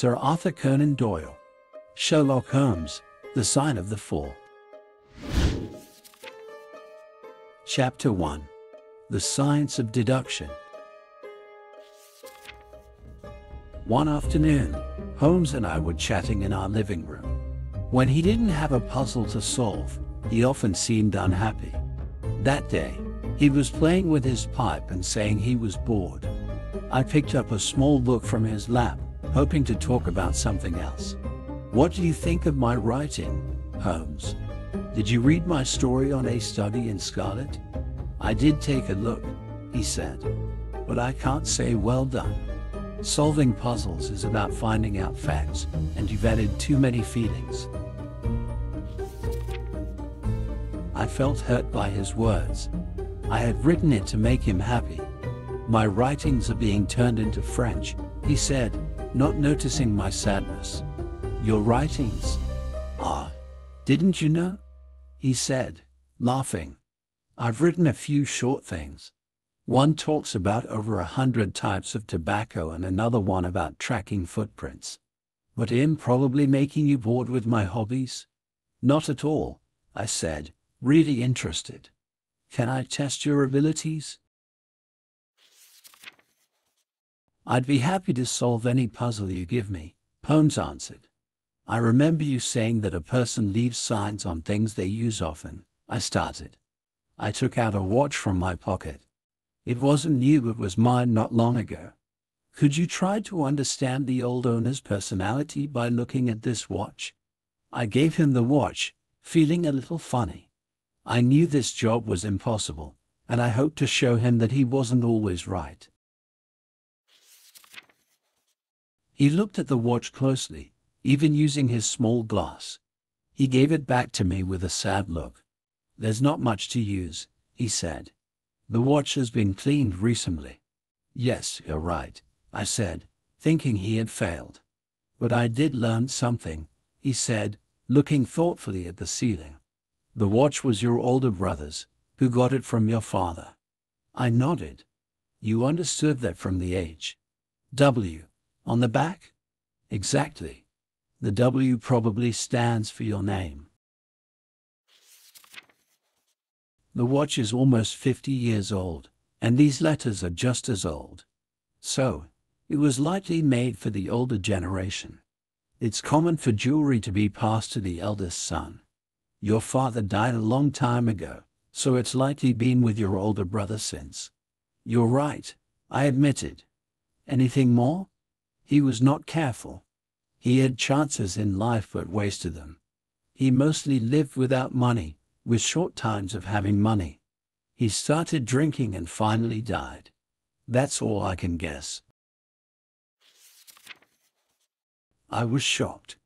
Sir Arthur Conan Doyle. Sherlock Holmes, The Sign of the Four. Chapter 1 The Science of Deduction. One afternoon, Holmes and I were chatting in our living room. When he didn't have a puzzle to solve, he often seemed unhappy. That day, he was playing with his pipe and saying he was bored. I picked up a small book from his lap, hoping to talk about something else. What do you think of my writing, Holmes? Did you read my story on A Study in Scarlet? I did take a look, he said, but I can't say well done. Solving puzzles is about finding out facts, and you've added too many feelings. I felt hurt by his words. I had written it to make him happy. My writings are being turned into French, he said, not noticing my sadness. Your writings? Ah, didn't you know? He said, laughing. I've written a few short things. One talks about over a hundred types of tobacco and another one about tracking footprints. But am probably making you bored with my hobbies? Not at all, I said, really interested. Can I test your abilities? I'd be happy to solve any puzzle you give me, Holmes answered. I remember you saying that a person leaves signs on things they use often. I started. I took out a watch from my pocket. It wasn't new, it was mine not long ago. Could you try to understand the old owner's personality by looking at this watch? I gave him the watch, feeling a little funny. I knew this job was impossible, and I hoped to show him that he wasn't always right. He looked at the watch closely, even using his small glass. He gave it back to me with a sad look. There's not much to use, he said. The watch has been cleaned recently. Yes, you're right, I said, thinking he had failed. But I did learn something, he said, looking thoughtfully at the ceiling. The watch was your older brother's, who got it from your father. I nodded. You understood that from the age. W. On the back? Exactly. The W probably stands for your name. The watch is almost 50 years old, and these letters are just as old. So, it was likely made for the older generation. It's common for jewelry to be passed to the eldest son. Your father died a long time ago, so it's likely been with your older brother since. You're right, I admitted. Anything more? He was not careful. He had chances in life but wasted them. He mostly lived without money, with short times of having money. He started drinking and finally died. That's all I can guess. I was shocked.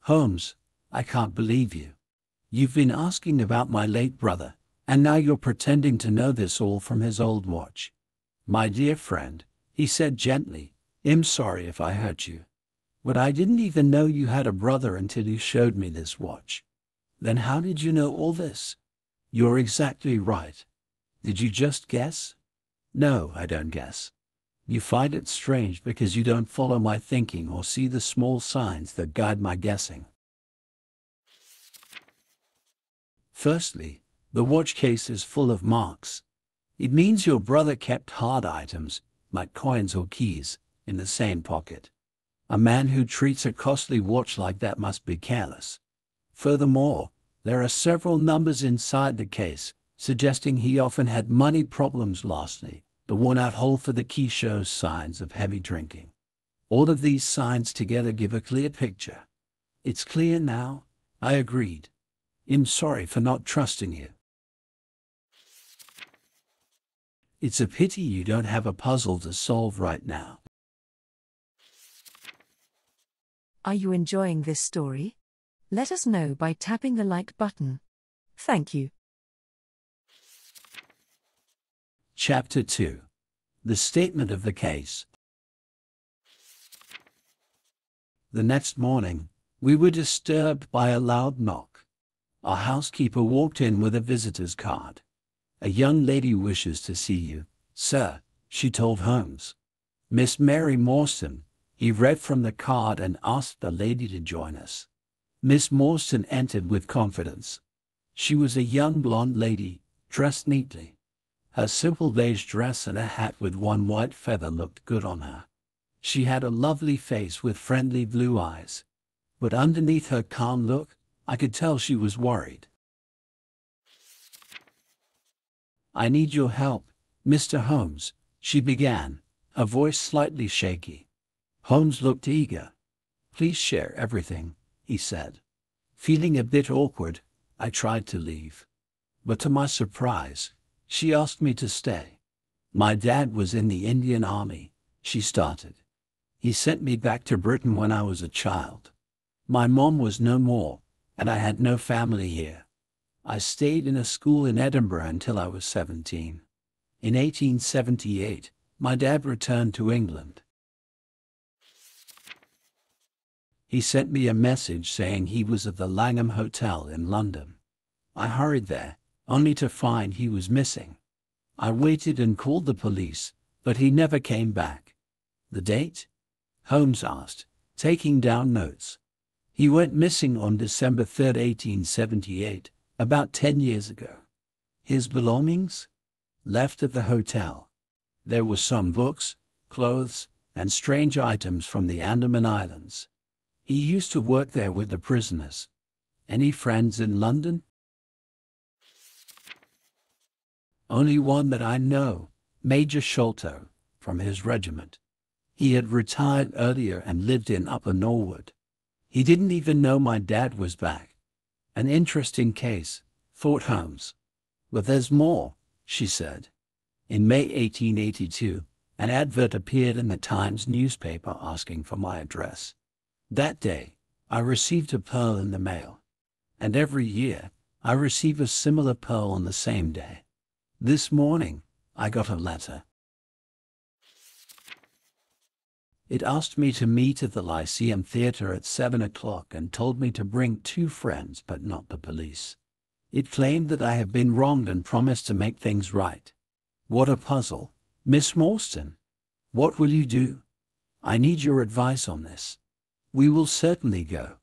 Holmes, I can't believe you. You've been asking about my late brother, and now you're pretending to know this all from his old watch. My dear friend, he said gently, I'm sorry if I hurt you. But I didn't even know you had a brother until you showed me this watch. Then how did you know all this? You're exactly right. Did you just guess? No, I don't guess. You find it strange because you don't follow my thinking or see the small signs that guide my guessing. Firstly, the watch case is full of marks. It means your brother kept hard items, like coins or keys, in the same pocket. A man who treats a costly watch like that must be careless. Furthermore, there are several numbers inside the case, suggesting he often had money problems lastly. The worn-out hole for the key shows signs of heavy drinking. All of these signs together give a clear picture. It's clear now, I agreed. I'm sorry for not trusting you. It's a pity you don't have a puzzle to solve right now. Are you enjoying this story? Let us know by tapping the like button. Thank you. Chapter 2 The Statement of the Case The next morning, we were disturbed by a loud knock. Our housekeeper walked in with a visitor's card. A young lady wishes to see you, sir, she told Holmes. Miss Mary Morstan, He read from the card and asked the lady to join us. Miss Morstan entered with confidence. She was a young blonde lady, dressed neatly. Her simple beige dress and a hat with one white feather looked good on her. She had a lovely face with friendly blue eyes. But underneath her calm look, I could tell she was worried. I need your help, Mr. Holmes, she began, her voice slightly shaky. Holmes looked eager. Please share everything, he said. Feeling a bit awkward, I tried to leave. But to my surprise, she asked me to stay. My dad was in the Indian Army, she started. He sent me back to Britain when I was a child. My mom was no more, and I had no family here. I stayed in a school in Edinburgh until I was 17. In 1878, my dad returned to England. He sent me a message saying he was at the Langham Hotel in London. I hurried there, only to find he was missing. I waited and called the police, but he never came back. The date? Holmes asked, taking down notes. He went missing on December 3, 1878, about 10 years ago. His belongings? Left at the hotel. There were some books, clothes, and strange items from the Andaman Islands. He used to work there with the prisoners. Any friends in London? Only one that I know, Major Sholto, from his regiment. He had retired earlier and lived in Upper Norwood. He didn't even know my dad was back. An interesting case, thought Holmes. But there's more, she said. In May 1882, an advert appeared in the Times newspaper asking for my address. That day, I received a pearl in the mail. And every year, I receive a similar pearl on the same day. This morning, I got a letter. It asked me to meet at the Lyceum Theatre at 7 o'clock and told me to bring two friends, but not the police. It claimed that I have been wronged and promised to make things right. What a puzzle. Miss Morstan, what will you do? I need your advice on this. We will certainly go.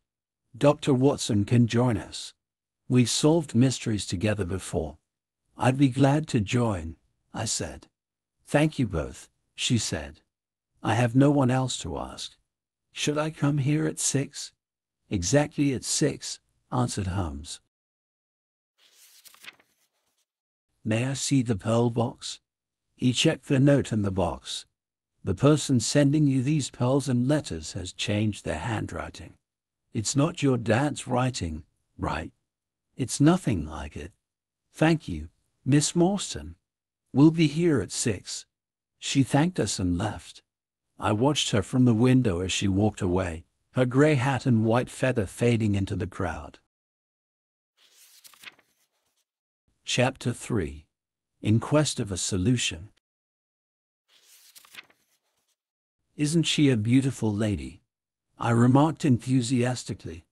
Dr. Watson can join us. We've solved mysteries together before. I'd be glad to join, I said. Thank you both, she said. I have no one else to ask. Should I come here at six? Exactly at six, answered Holmes. May I see the pearl box? He checked the note in the box. The person sending you these pearls and letters has changed their handwriting. It's not your dad's writing, right? It's nothing like it. Thank you, Miss Morstan. We'll be here at six. She thanked us and left. I watched her from the window as she walked away, her gray hat and white feather fading into the crowd. Chapter 3 In Quest of a Solution Isn't she a beautiful lady? I remarked enthusiastically.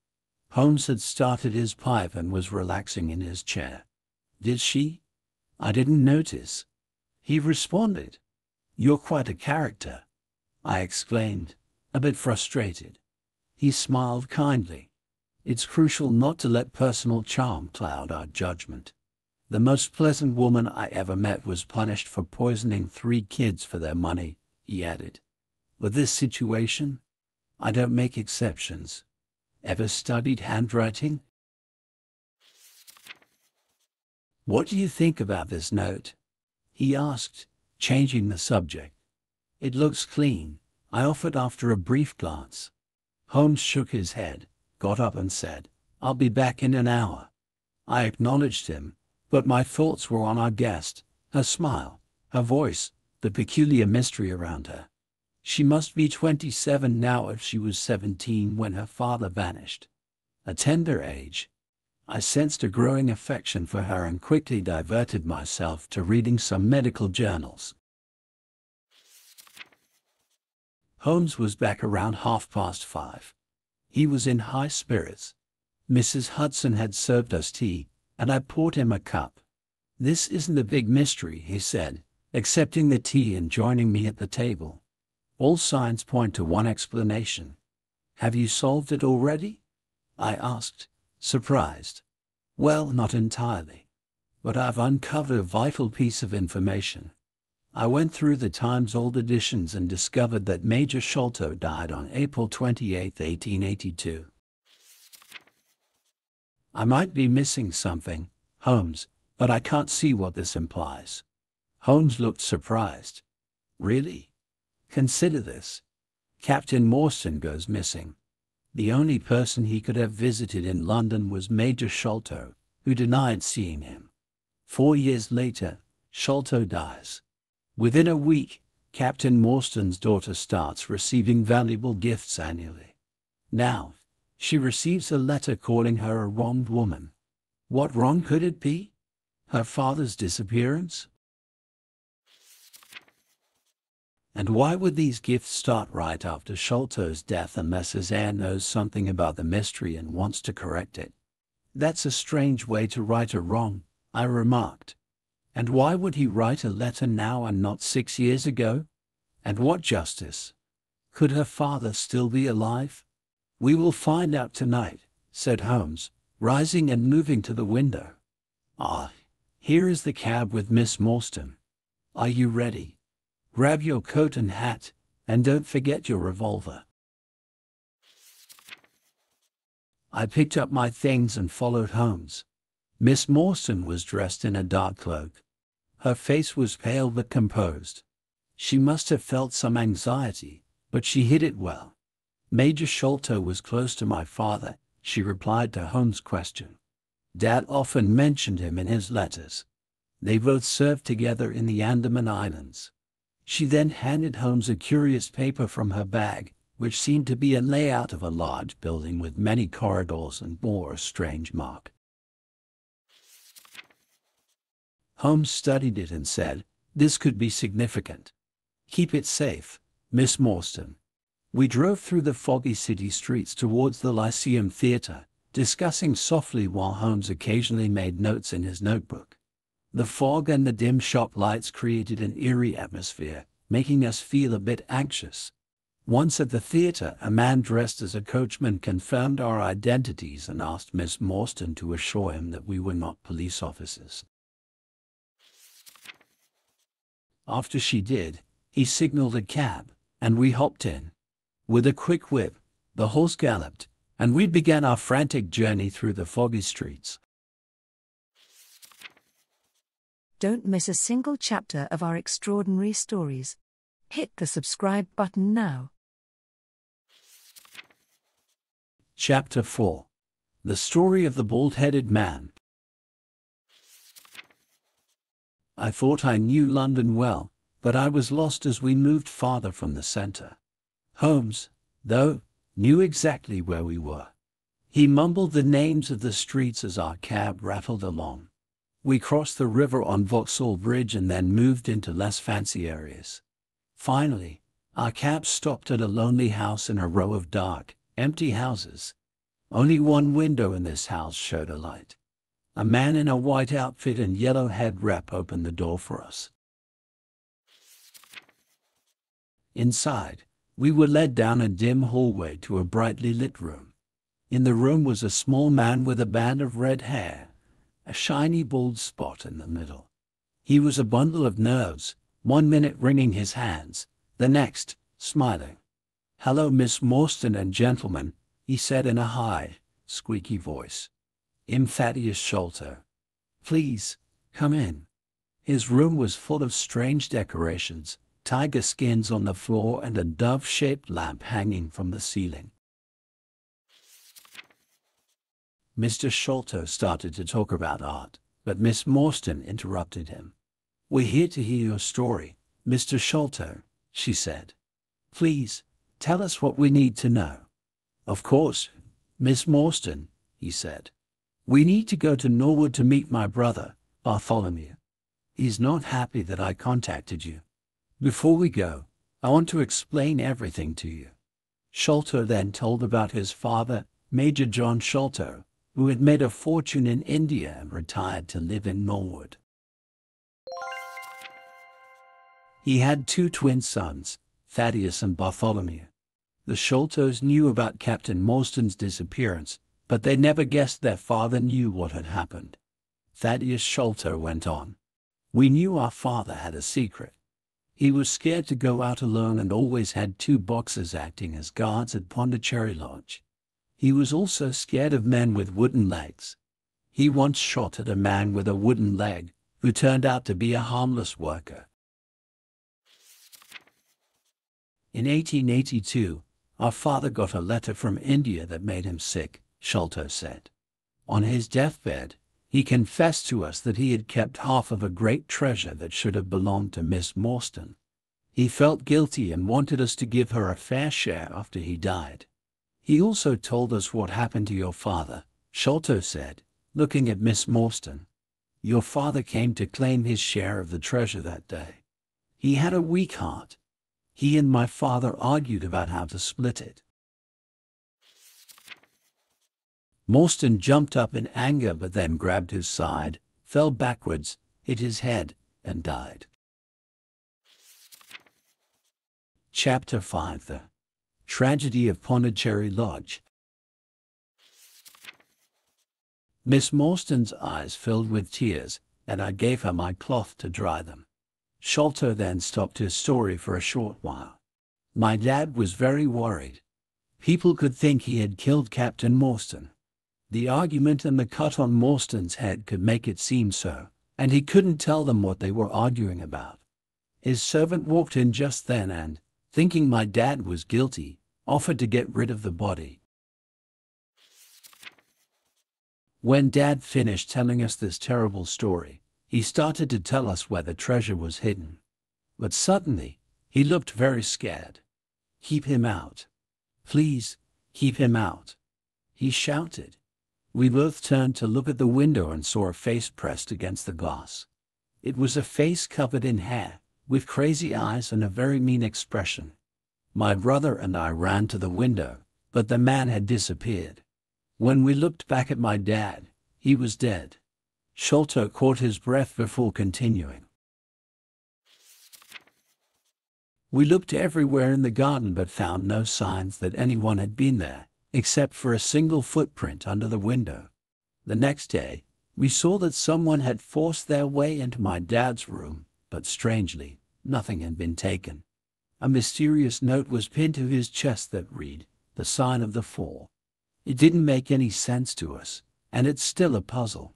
Holmes had started his pipe and was relaxing in his chair. Did she? I didn't notice. He responded. You're quite a character. I exclaimed, a bit frustrated. He smiled kindly. It's crucial not to let personal charm cloud our judgment. The most pleasant woman I ever met was punished for poisoning three kids for their money, he added. With this situation, I don't make exceptions. Ever studied handwriting? What do you think about this note? He asked, changing the subject. It looks clean, I offered after a brief glance. Holmes shook his head, got up and said, I'll be back in an hour. I acknowledged him, but my thoughts were on our guest, her smile, her voice, the peculiar mystery around her. She must be 27 now if she was 17 when her father vanished. A tender age. I sensed a growing affection for her and quickly diverted myself to reading some medical journals. Holmes was back around half past five. He was in high spirits. Mrs. Hudson had served us tea, and I poured him a cup. This isn't a big mystery, he said, accepting the tea and joining me at the table. All signs point to one explanation. Have you solved it already? I asked, surprised. Well, not entirely. But I've uncovered a vital piece of information. I went through the Times old editions and discovered that Major Sholto died on April 28, 1882. I might be missing something, Holmes, but I can't see what this implies. Holmes looked surprised. Really? Consider this. Captain Morstan goes missing. The only person he could have visited in London was Major Sholto, who denied seeing him. Four years later, Sholto dies. Within a week, Captain Morstan's daughter starts receiving valuable gifts annually. Now, she receives a letter calling her a wronged woman. What wrong could it be? Her father's disappearance? And why would these gifts start right after Sholto's death unless his knows something about the mystery and wants to correct it? That's a strange way to right a wrong, I remarked. And why would he write a letter now and not six years ago? And what justice? Could her father still be alive? We will find out tonight, said Holmes, rising and moving to the window. Ah, here is the cab with Miss Morstan. Are you ready? Grab your coat and hat, and don't forget your revolver. I picked up my things and followed Holmes. Miss Morstan was dressed in a dark cloak. Her face was pale but composed. She must have felt some anxiety, but she hid it well. Major Sholto was close to my father, she replied to Holmes' question. Dad often mentioned him in his letters. They both served together in the Andaman Islands. She then handed Holmes a curious paper from her bag, which seemed to be a layout of a large building with many corridors and bore a strange mark. Holmes studied it and said, This could be significant. Keep it safe, Miss Morstan. We drove through the foggy city streets towards the Lyceum Theatre, discussing softly while Holmes occasionally made notes in his notebook. The fog and the dim shop lights created an eerie atmosphere, making us feel a bit anxious. Once at the theatre, a man dressed as a coachman confirmed our identities and asked Miss Morstan to assure him that we were not police officers. After she did, he signaled a cab, and we hopped in. With a quick whip, the horse galloped, and we began our frantic journey through the foggy streets. Don't miss a single chapter of our extraordinary stories. Hit the subscribe button now. Chapter 4 The Story of the Bald Headed Man. I thought I knew London well, but I was lost as we moved farther from the centre. Holmes, though, knew exactly where we were. He mumbled the names of the streets as our cab rattled along. We crossed the river on Vauxhall Bridge and then moved into less fancy areas. Finally, our cab stopped at a lonely house in a row of dark, empty houses. Only one window in this house showed a light. A man in a white outfit and yellow head wrap opened the door for us. Inside, we were led down a dim hallway to a brightly lit room. In the room was a small man with a band of red hair, a shiny bald spot in the middle. He was a bundle of nerves, one minute wringing his hands, the next, smiling. Hello, Miss Morstan and gentlemen, he said in a high, squeaky voice. I'm Thaddeus Sholto. Please, come in. His room was full of strange decorations, tiger skins on the floor and a dove-shaped lamp hanging from the ceiling. Mr. Sholto started to talk about art, but Miss Morstan interrupted him. We're here to hear your story, Mr. Sholto, she said. Please, tell us what we need to know. Of course, Miss Morstan, he said. We need to go to Norwood to meet my brother, Bartholomew. He's not happy that I contacted you. Before we go, I want to explain everything to you. Sholto then told about his father, Major John Sholto, who had made a fortune in India and retired to live in Norwood. He had two twin sons, Thaddeus and Bartholomew. The Sholtos knew about Captain Morstan's disappearance, but they never guessed their father knew what had happened. Thaddeus Sholto went on. We knew our father had a secret. He was scared to go out alone and always had two boxers acting as guards at Pondicherry Lodge. He was also scared of men with wooden legs. He once shot at a man with a wooden leg, who turned out to be a harmless worker. In 1882, our father got a letter from India that made him sick, Sholto said. On his deathbed, he confessed to us that he had kept half of a great treasure that should have belonged to Miss Morstan. He felt guilty and wanted us to give her a fair share after he died. He also told us what happened to your father, Sholto said, looking at Miss Morstan. Your father came to claim his share of the treasure that day. He had a weak heart. He and my father argued about how to split it. Morstan jumped up in anger but then grabbed his side, fell backwards, hit his head, and died. Chapter 5 The Tragedy of Pondicherry Lodge Miss Morstan's eyes filled with tears, and I gave her my cloth to dry them. Sholto then stopped his story for a short while. My dad was very worried. People could think he had killed Captain Morstan. The argument and the cut on Morstan's head could make it seem so, and he couldn't tell them what they were arguing about. His servant walked in just then and, thinking my dad was guilty, offered to get rid of the body. When Dad finished telling us this terrible story, he started to tell us where the treasure was hidden. But suddenly, he looked very scared. Keep him out. Please, keep him out. He shouted. We both turned to look at the window and saw a face pressed against the glass. It was a face covered in hair, with crazy eyes and a very mean expression. My brother and I ran to the window, but the man had disappeared. When we looked back at my dad, he was dead. Sholto caught his breath before continuing. We looked everywhere in the garden but found no signs that anyone had been there except for a single footprint under the window. The next day, we saw that someone had forced their way into my dad's room, but strangely, nothing had been taken. A mysterious note was pinned to his chest that read, The Sign of the Four. It didn't make any sense to us, and it's still a puzzle.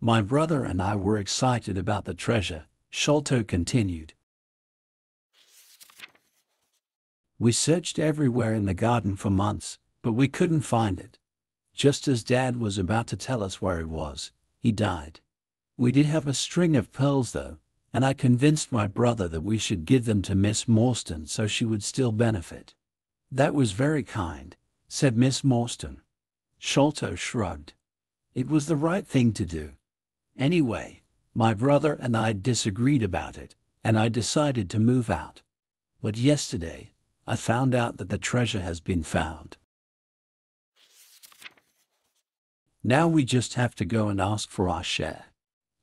My brother and I were excited about the treasure, Sholto continued. We searched everywhere in the garden for months, but we couldn't find it. Just as Dad was about to tell us where it was, he died. We did have a string of pearls, though, and I convinced my brother that we should give them to Miss Morstan so she would still benefit. That was very kind, said Miss Morstan. Sholto shrugged. It was the right thing to do. Anyway, my brother and I disagreed about it, and I decided to move out. But yesterday, I found out that the treasure has been found. Now we just have to go and ask for our share.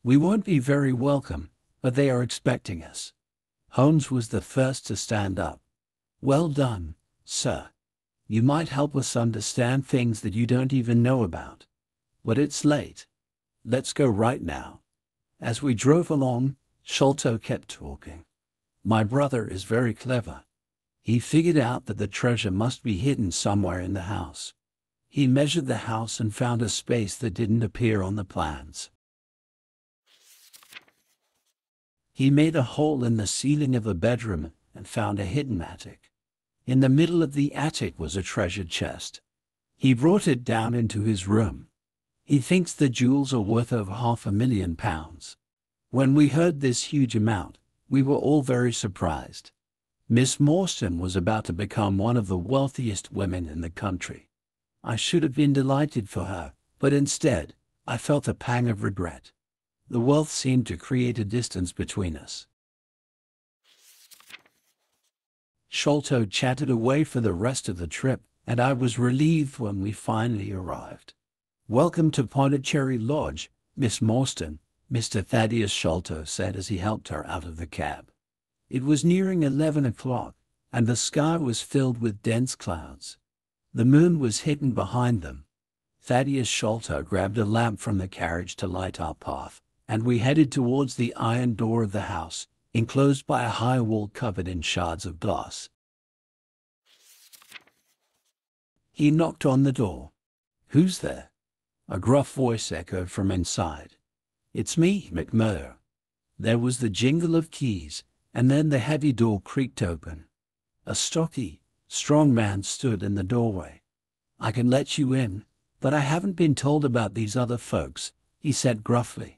We won't be very welcome, but they are expecting us. Holmes was the first to stand up. Well done, sir. You might help us understand things that you don't even know about. But it's late. Let's go right now. As we drove along, Sholto kept talking. My brother is very clever. He figured out that the treasure must be hidden somewhere in the house. He measured the house and found a space that didn't appear on the plans. He made a hole in the ceiling of a bedroom and found a hidden attic. In the middle of the attic was a treasure chest. He brought it down into his room. He thinks the jewels are worth over half a million pounds. When we heard this huge amount, we were all very surprised. Miss Morstan was about to become one of the wealthiest women in the country. I should have been delighted for her, but instead, I felt a pang of regret. The wealth seemed to create a distance between us. Sholto chatted away for the rest of the trip, and I was relieved when we finally arrived. Welcome to Pondicherry Lodge, Miss Morstan, Mr. Thaddeus Sholto said as he helped her out of the cab. It was nearing eleven o'clock, and the sky was filled with dense clouds. The moon was hidden behind them. Thaddeus Sholto grabbed a lamp from the carriage to light our path, and we headed towards the iron door of the house, enclosed by a high wall covered in shards of glass. He knocked on the door. Who's there? A gruff voice echoed from inside. It's me, McMurdo. There was the jingle of keys, and then the heavy door creaked open. A stocky, strong man stood in the doorway. I can let you in, but I haven't been told about these other folks, he said gruffly.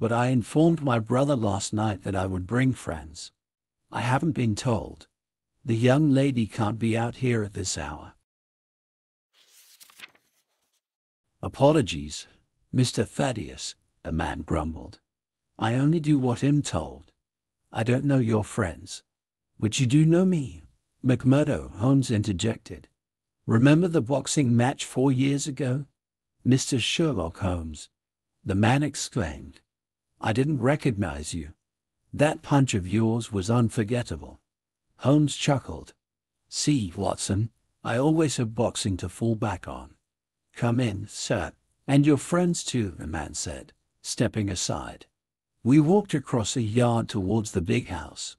But I informed my brother last night that I would bring friends. I haven't been told. The young lady can't be out here at this hour. Apologies, Mr. Thaddeus, the man grumbled. I only do what I'm told. I don't know your friends. But you do know me. McMurdo, Holmes interjected. Remember the boxing match four years ago? Mr. Sherlock Holmes. The man exclaimed. I didn't recognize you. That punch of yours was unforgettable. Holmes chuckled. See, Watson, I always have boxing to fall back on. Come in, sir. And your friends too, the man said, stepping aside. We walked across a yard towards the big house.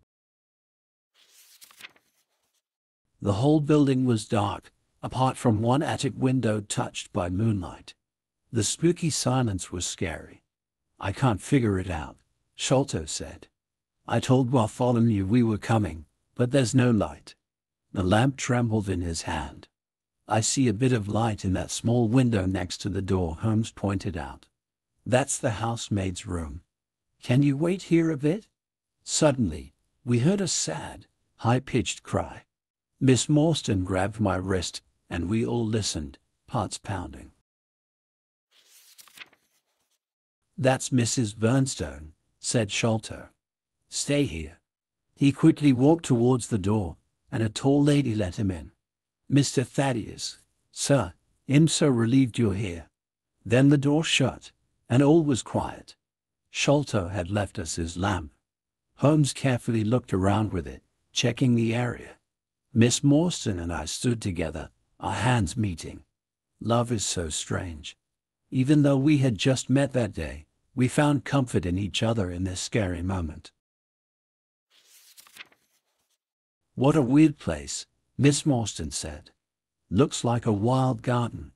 The whole building was dark, apart from one attic window touched by moonlight. The spooky silence was scary. I can't figure it out, Sholto said. I told Bartholomew we were coming, but there's no light. The lamp trembled in his hand. I see a bit of light in that small window next to the door, Holmes pointed out. That's the housemaid's room. Can you wait here a bit? Suddenly, we heard a sad, high-pitched cry. Miss Morstan grabbed my wrist, and we all listened, hearts pounding. That's Mrs. Bernstone, said Sholto. Stay here. He quickly walked towards the door, and a tall lady let him in. Mr. Thaddeus, sir, I'm so relieved you're here. Then the door shut, and all was quiet. Sholto had left us his lamp. Holmes carefully looked around with it, checking the area. Miss Morstan and I stood together, our hands meeting. Love is so strange. Even though we had just met that day, we found comfort in each other in this scary moment. What a weird place, Miss Morstan said. Looks like a wild garden.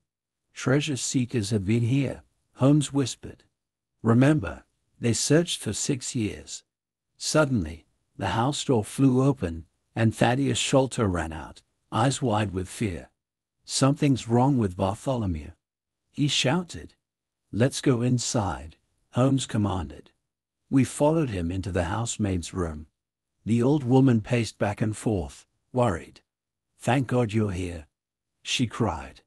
Treasure seekers have been here, Holmes whispered. Remember, they searched for six years. Suddenly, the house door flew open, and Thaddeus Sholto ran out, eyes wide with fear. Something's wrong with Bartholomew. He shouted. Let's go inside, Holmes commanded. We followed him into the housemaid's room. The old woman paced back and forth, worried. Thank God you're here, she cried.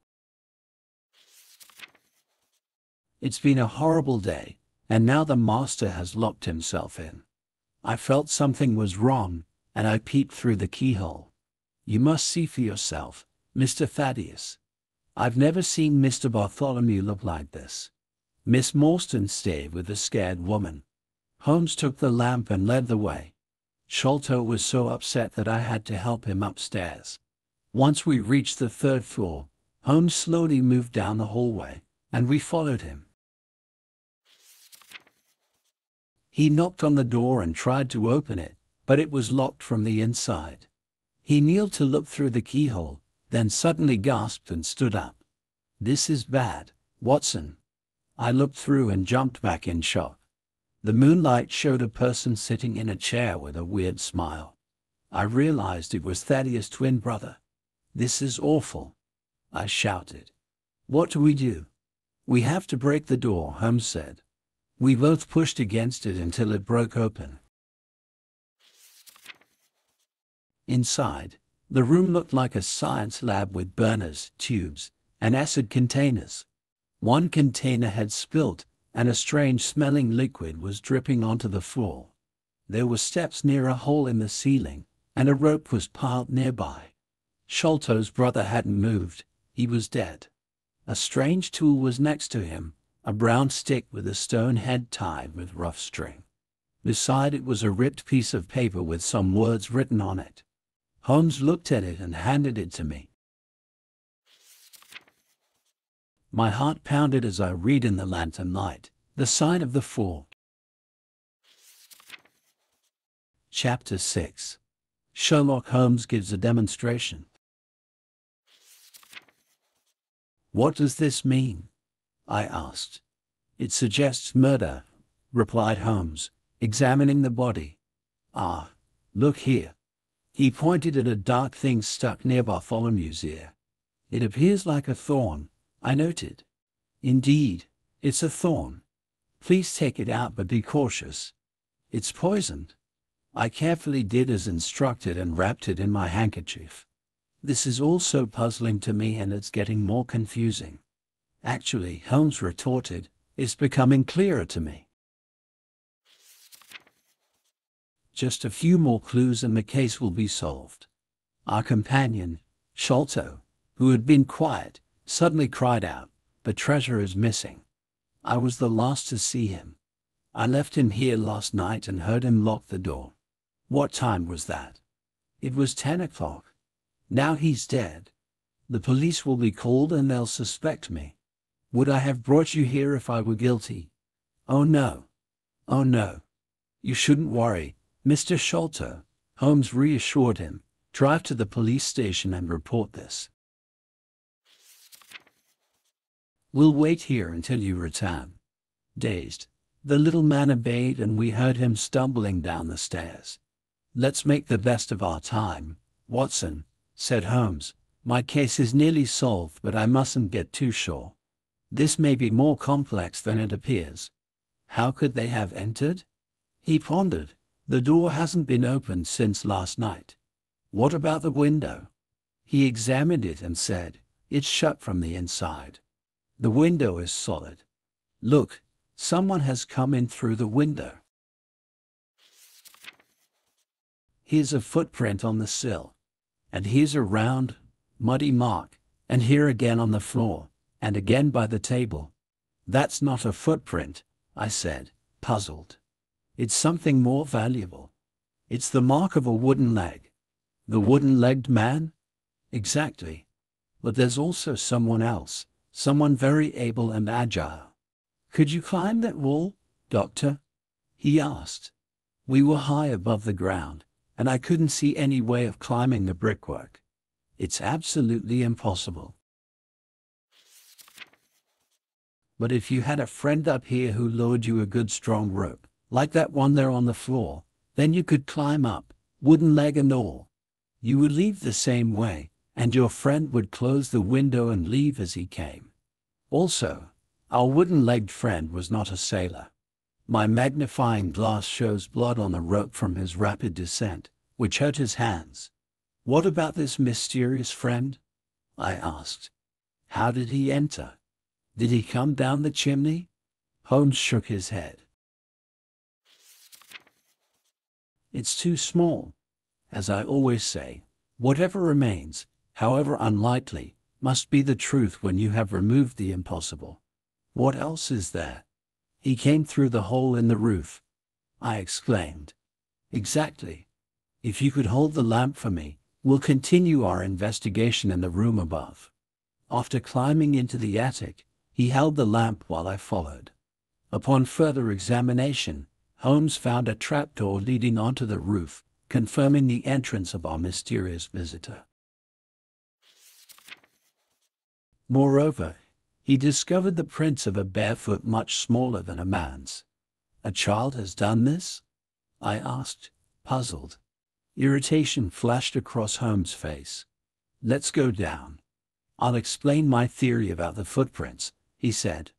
It's been a horrible day, and now the master has locked himself in. I felt something was wrong, and I peeped through the keyhole. You must see for yourself, Mr. Thaddeus. I've never seen Mr. Bartholomew look like this. Miss Morstan stayed with the scared woman. Holmes took the lamp and led the way. Sholto was so upset that I had to help him upstairs. Once we reached the third floor, Holmes slowly moved down the hallway, and we followed him. He knocked on the door and tried to open it, but it was locked from the inside. He kneeled to look through the keyhole, then suddenly gasped and stood up. This is bad, Watson. I looked through and jumped back in shock. The moonlight showed a person sitting in a chair with a weird smile. I realized it was Thaddeus' twin brother. This is awful. I shouted. What do we do? We have to break the door, Holmes said. We both pushed against it until it broke open. Inside, the room looked like a science lab with burners, tubes, and acid containers. One container had spilt, and a strange smelling liquid was dripping onto the floor. There were steps near a hole in the ceiling, and a rope was piled nearby. Sholto's brother hadn't moved, he was dead. A strange tool was next to him, a brown stick with a stone head tied with rough string. Beside it was a ripped piece of paper with some words written on it. Holmes looked at it and handed it to me. My heart pounded as I read in the lantern light, the sign of the Four. Chapter 6 Sherlock Holmes gives a demonstration. What does this mean? I asked. It suggests murder, replied Holmes, examining the body. Ah, look here. He pointed at a dark thing stuck near Bartholomew's ear. It appears like a thorn, I noted. Indeed, it's a thorn. Please take it out but be cautious. It's poisoned. I carefully did as instructed and wrapped it in my handkerchief. This is all so puzzling to me and it's getting more confusing. Actually, Holmes retorted, it's becoming clearer to me. Just a few more clues and the case will be solved. Our companion, Sholto, who had been quiet, suddenly cried out, the treasure is missing. I was the last to see him. I left him here last night and heard him lock the door. What time was that? It was ten o'clock. Now he's dead. The police will be called and they'll suspect me. Would I have brought you here if I were guilty? Oh no. Oh no. You shouldn't worry, Mr. Sholto. Holmes reassured him. Drive to the police station and report this. We'll wait here until you return. Dazed, the little man obeyed and we heard him stumbling down the stairs. Let's make the best of our time, Watson, said Holmes. My case is nearly solved but I mustn't get too sure. This may be more complex than it appears. How could they have entered? He pondered. The door hasn't been opened since last night. What about the window? He examined it and said, It's shut from the inside. The window is solid. Look, someone has come in through the window. Here's a footprint on the sill. And here's a round, muddy mark, and here again on the floor and again by the table. That's not a footprint, I said, puzzled. It's something more valuable. It's the mark of a wooden leg. The wooden-legged man? Exactly. But there's also someone else, someone very able and agile. Could you climb that wall, doctor? He asked. We were high above the ground, and I couldn't see any way of climbing the brickwork. It's absolutely impossible. But if you had a friend up here who lowered you a good strong rope, like that one there on the floor, then you could climb up, wooden leg and all. You would leave the same way, and your friend would close the window and leave as he came. Also, our wooden-legged friend was not a sailor. My magnifying glass shows blood on the rope from his rapid descent, which hurt his hands. What about this mysterious friend? I asked. How did he enter? Did he come down the chimney? Holmes shook his head. It's too small. As I always say, whatever remains, however unlikely, must be the truth when you have removed the impossible. What else is there? He came through the hole in the roof. I exclaimed. Exactly. If you could hold the lamp for me, we'll continue our investigation in the room above. After climbing into the attic, he held the lamp while I followed. Upon further examination, Holmes found a trapdoor leading onto the roof, confirming the entrance of our mysterious visitor. Moreover, he discovered the prints of a bare foot much smaller than a man's. A child has done this? I asked, puzzled. Irritation flashed across Holmes' face. Let's go down. I'll explain my theory about the footprints, he said.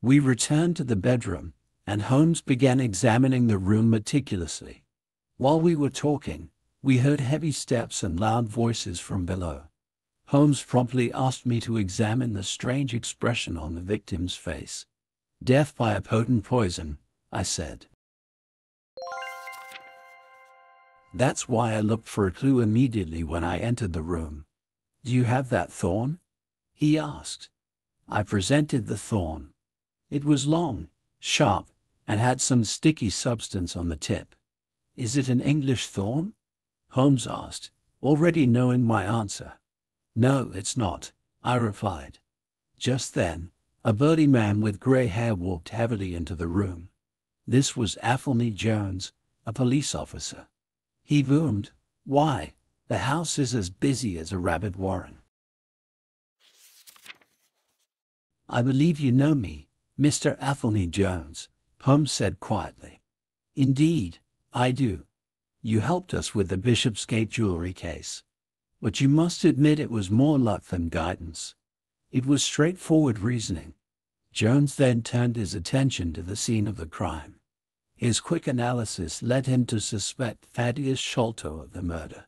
We returned to the bedroom, and Holmes began examining the room meticulously. While we were talking, we heard heavy steps and loud voices from below. Holmes promptly asked me to examine the strange expression on the victim's face. Death by a potent poison, I said. That's why I looked for a clue immediately when I entered the room. Do you have that thorn? He asked. I presented the thorn. It was long, sharp, and had some sticky substance on the tip. Is it an English thorn? Holmes asked. already knowing my answer. No, it's not, I replied. Just then, a burly man with grey hair walked heavily into the room. This was Athelney Jones, a police officer. He boomed, Why, the house is as busy as a rabbit warren. I believe you know me, Mr. Athelney Jones, Holmes said quietly. Indeed, I do. You helped us with the Bishopsgate jewelry case. But you must admit it was more luck than guidance. It was straightforward reasoning. Jones then turned his attention to the scene of the crime. His quick analysis led him to suspect Thaddeus Sholto of the murder.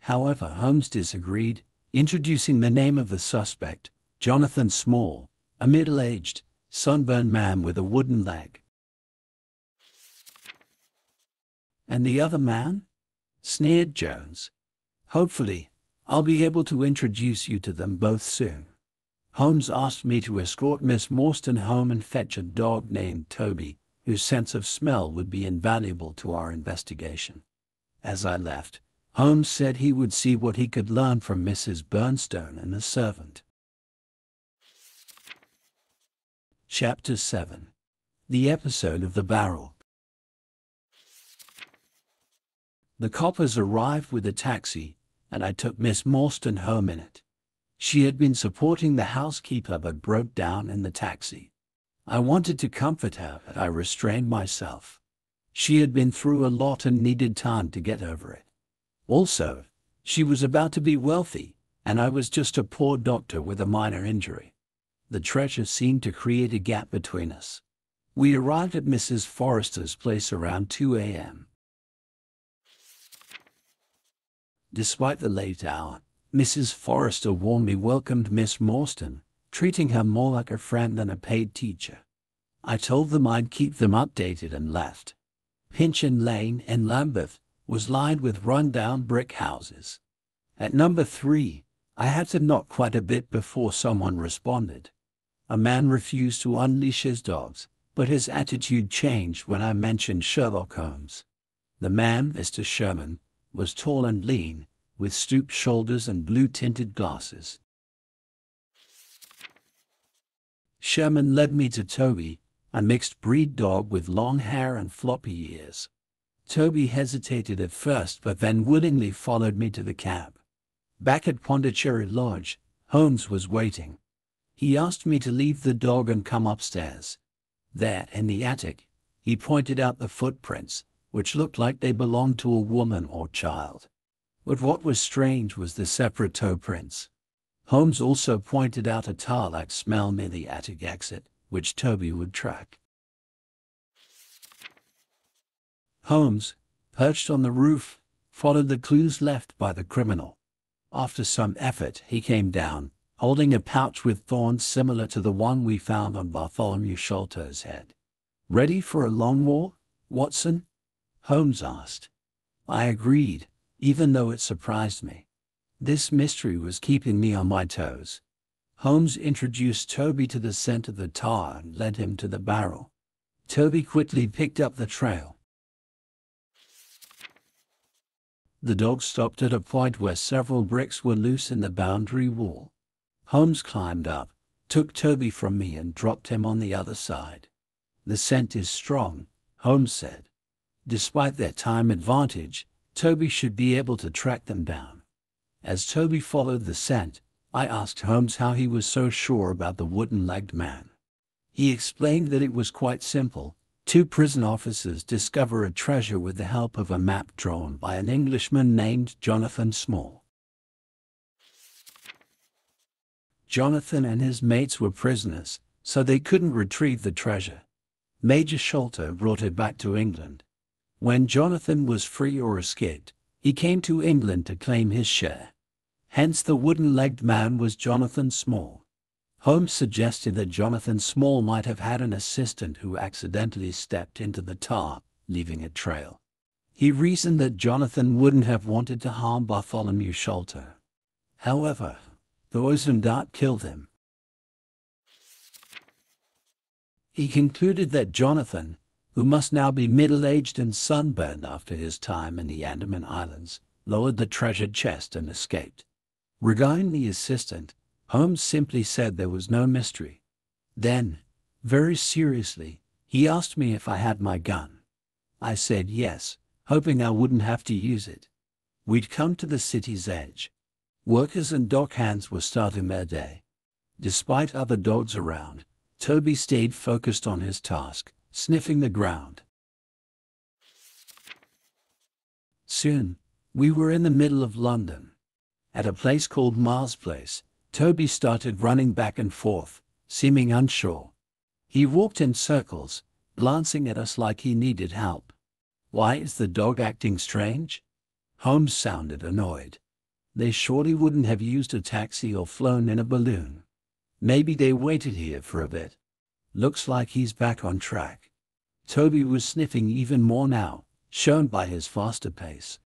However, Holmes disagreed, introducing the name of the suspect, Jonathan Small, a middle-aged, sunburned man with a wooden leg. And the other man? sneered Jones. Hopefully, I'll be able to introduce you to them both soon. Holmes asked me to escort Miss Morstan home and fetch a dog named Toby, whose sense of smell would be invaluable to our investigation. As I left, Holmes said he would see what he could learn from Mrs. Bernstone and the servant. Chapter 7 The Episode of the Barrel The coppers arrived with a taxi, and I took Miss Morstan home in it. She had been supporting the housekeeper but broke down in the taxi. I wanted to comfort her, but I restrained myself. She had been through a lot and needed time to get over it. Also, she was about to be wealthy, and I was just a poor doctor with a minor injury the treasure seemed to create a gap between us. We arrived at Mrs. Forrester's place around 2 a.m. Despite the late hour, Mrs. Forrester warmly welcomed Miss Morstan, treating her more like a friend than a paid teacher. I told them I'd keep them updated and left. Pinchin Lane in Lambeth was lined with run-down brick houses. At number three, I had to knock quite a bit before someone responded. A man refused to unleash his dogs, but his attitude changed when I mentioned Sherlock Holmes. The man, Mr. Sherman, was tall and lean, with stooped shoulders and blue-tinted glasses. Sherman led me to Toby, a mixed-breed dog with long hair and floppy ears. Toby hesitated at first but then willingly followed me to the cab. Back at Pondicherry Lodge, Holmes was waiting. He asked me to leave the dog and come upstairs. There, in the attic, he pointed out the footprints, which looked like they belonged to a woman or child. But what was strange was the separate toe prints. Holmes also pointed out a tar-like smell near the attic exit, which Toby would track. Holmes, perched on the roof, followed the clues left by the criminal. After some effort, he came down, holding a pouch with thorns similar to the one we found on Bartholomew Sholto's head. Ready for a long walk, Watson? Holmes asked. I agreed, even though it surprised me. This mystery was keeping me on my toes. Holmes introduced Toby to the scent of the tar and led him to the barrel. Toby quickly picked up the trail. The dog stopped at a point where several bricks were loose in the boundary wall. Holmes climbed up, took Toby from me and dropped him on the other side. The scent is strong, Holmes said. Despite their time advantage, Toby should be able to track them down. As Toby followed the scent, I asked Holmes how he was so sure about the wooden-legged man. He explained that it was quite simple. Two prison officers discover a treasure with the help of a map drawn by an Englishman named Jonathan Small. Jonathan and his mates were prisoners, so they couldn't retrieve the treasure. Major Sholto brought it back to England. When Jonathan was free or escaped, he came to England to claim his share. Hence the wooden-legged man was Jonathan Small. Holmes suggested that Jonathan Small might have had an assistant who accidentally stepped into the tar, leaving a trail. He reasoned that Jonathan wouldn't have wanted to harm Bartholomew Sholto. However, the poison dart killed him. He concluded that Jonathan, who must now be middle-aged and sunburned after his time in the Andaman Islands, lowered the treasured chest, and escaped. Regarding the assistant, Holmes simply said there was no mystery. Then, very seriously, he asked me if I had my gun. I said yes, hoping I wouldn't have to use it. We'd come to the city's edge. Workers and dock hands were starting their day. Despite other dogs around, Toby stayed focused on his task, sniffing the ground. Soon, we were in the middle of London. At a place called Mars Place, Toby started running back and forth, seeming unsure. He walked in circles, glancing at us like he needed help. Why is the dog acting strange? Holmes sounded annoyed. They surely wouldn't have used a taxi or flown in a balloon. Maybe they waited here for a bit. Looks like he's back on track. Toby was sniffing even more now, shown by his faster pace.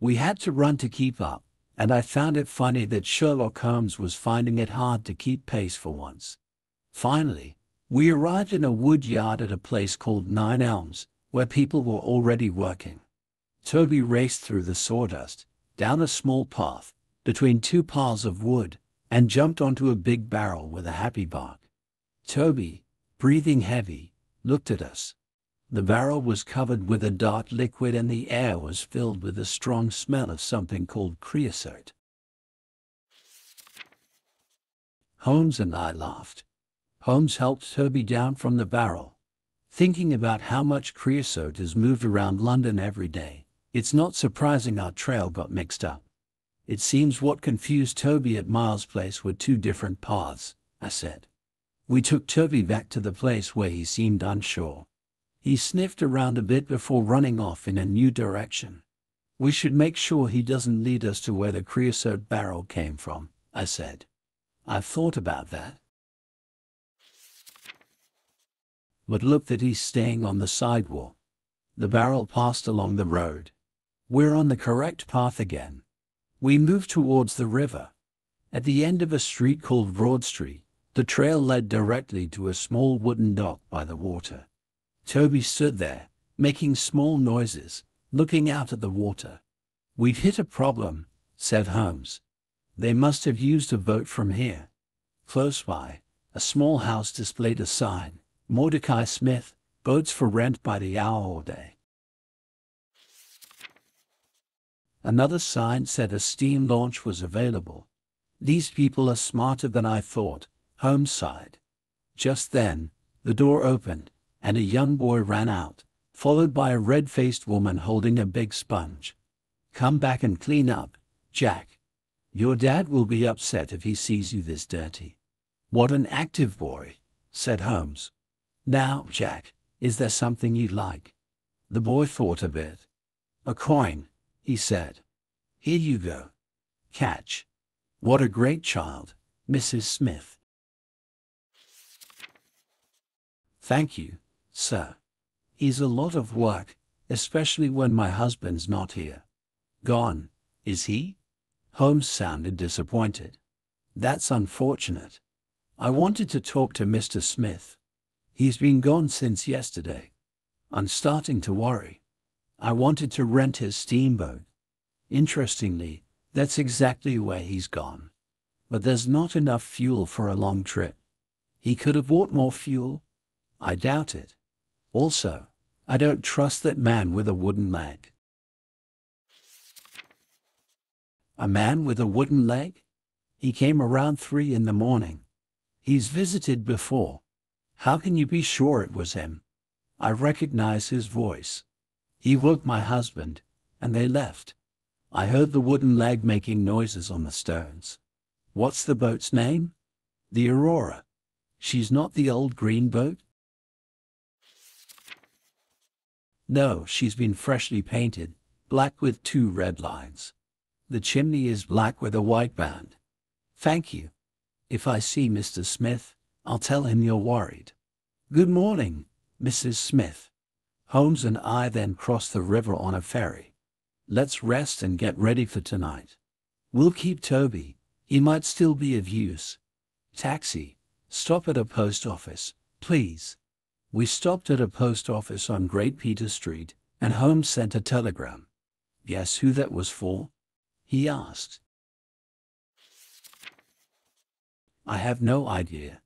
We had to run to keep up, and I found it funny that Sherlock Holmes was finding it hard to keep pace for once. Finally, we arrived in a wood yard at a place called Nine Elms, where people were already working. Toby raced through the sawdust, down a small path, between two piles of wood, and jumped onto a big barrel with a happy bark. Toby, breathing heavy, looked at us. The barrel was covered with a dark liquid and the air was filled with a strong smell of something called creosote. Holmes and I laughed. Holmes helped Toby down from the barrel. Thinking about how much creosote is moved around London every day, it's not surprising our trail got mixed up. It seems what confused Toby at Miles' place were two different paths, I said. We took Toby back to the place where he seemed unsure. He sniffed around a bit before running off in a new direction. We should make sure he doesn't lead us to where the creosote barrel came from, I said. I've thought about that. But look that he's staying on the sidewalk. The barrel passed along the road. We're on the correct path again. We moved towards the river. At the end of a street called Broad Street, the trail led directly to a small wooden dock by the water. Toby stood there, making small noises, looking out at the water. We've hit a problem, said Holmes. They must have used a boat from here. Close by, a small house displayed a sign, Mordecai Smith, boats for rent by the hour or day. Another sign said a steam launch was available. These people are smarter than I thought, Holmes sighed. Just then, the door opened, and a young boy ran out, followed by a red-faced woman holding a big sponge. Come back and clean up, Jack. Your dad will be upset if he sees you this dirty. What an active boy, said Holmes. Now, Jack, is there something you'd like? The boy thought a bit. A coin, he said. Here you go. Catch. What a great child, Mrs. Smith. Thank you, sir. He's a lot of work, especially when my husband's not here. Gone, is he? Holmes sounded disappointed. That's unfortunate. I wanted to talk to Mr. Smith. He's been gone since yesterday. I'm starting to worry. I wanted to rent his steamboat. Interestingly, that's exactly where he's gone. But there's not enough fuel for a long trip. He could have bought more fuel. I doubt it. Also, I don't trust that man with a wooden leg. A man with a wooden leg? He came around three in the morning. He's visited before. How can you be sure it was him? I recognize his voice. He woke my husband, and they left. I heard the wooden leg making noises on the stones. What's the boat's name? The Aurora. She's not the old green boat? No, she's been freshly painted, black with two red lines. The chimney is black with a white band. Thank you. If I see Mr. Smith, I'll tell him you're worried. Good morning, Mrs. Smith. Holmes and I then crossed the river on a ferry. Let's rest and get ready for tonight. We'll keep Toby. He might still be of use. Taxi. Stop at a post office, please. We stopped at a post office on Great Peter Street, And Holmes sent a telegram. Guess who that was for? He asked. I have no idea.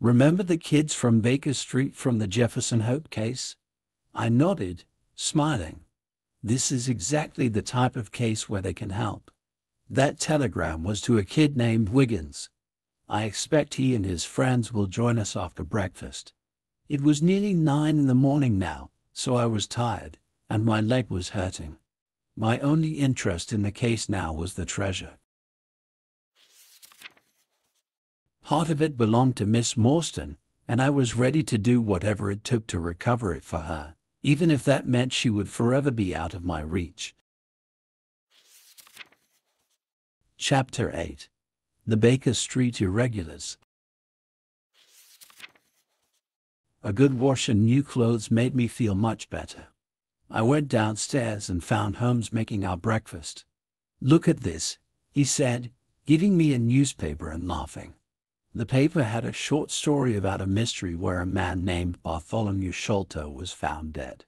Remember the kids from Baker Street from the Jefferson Hope case? I nodded, smiling. This is exactly the type of case where they can help. That telegram was to a kid named Wiggins. I expect he and his friends will join us after breakfast. It was nearly nine in the morning now, so I was tired, and my leg was hurting. My only interest in the case now was the treasure. Part of it belonged to Miss Morstan, and I was ready to do whatever it took to recover it for her, even if that meant she would forever be out of my reach. Chapter 8 The Baker Street Irregulars A good wash and new clothes made me feel much better. I went downstairs and found Holmes making our breakfast. Look at this, he said, giving me a newspaper and laughing. The paper had a short story about a mystery where a man named Bartholomew Sholto was found dead.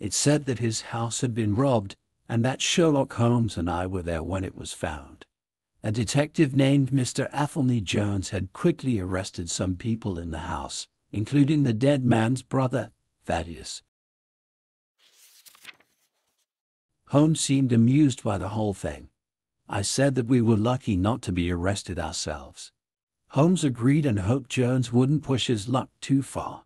It said that his house had been robbed and that Sherlock Holmes and I were there when it was found. A detective named Mr. Athelney Jones had quickly arrested some people in the house, including the dead man's brother, Thaddeus. Holmes seemed amused by the whole thing. I said that we were lucky not to be arrested ourselves. Holmes agreed and hoped Jones wouldn't push his luck too far.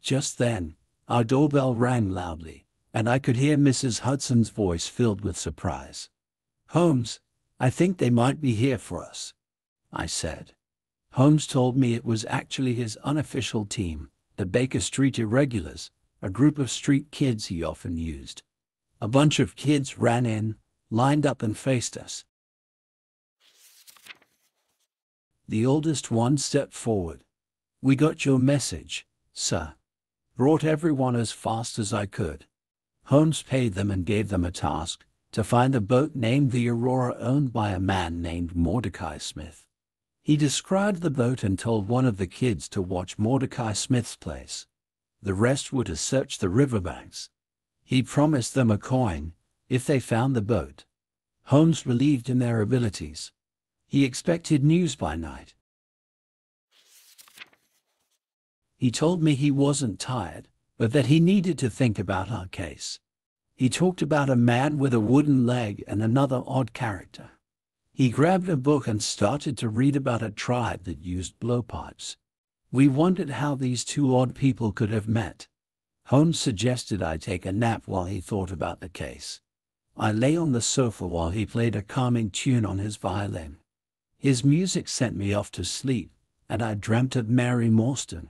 Just then, our doorbell rang loudly, and I could hear Mrs. Hudson's voice filled with surprise. Holmes, I think they might be here for us, I said. Holmes told me it was actually his unofficial team, the Baker Street Irregulars, a group of street kids he often used. A bunch of kids ran in, lined up and faced us. The oldest one stepped forward. We got your message, sir. Brought everyone as fast as I could. Holmes paid them and gave them a task to find a boat named the Aurora owned by a man named Mordecai Smith. He described the boat and told one of the kids to watch Mordecai Smith's place. The rest were to search the riverbanks. He promised them a coin if they found the boat. Holmes believed in their abilities. He expected news by night. He told me he wasn't tired, but that he needed to think about our case. He talked about a man with a wooden leg and another odd character. He grabbed a book and started to read about a tribe that used blowpipes. We wondered how these two odd people could have met. Holmes suggested I take a nap while he thought about the case. I lay on the sofa while he played a calming tune on his violin. His music sent me off to sleep, and I dreamt of Mary Morstan.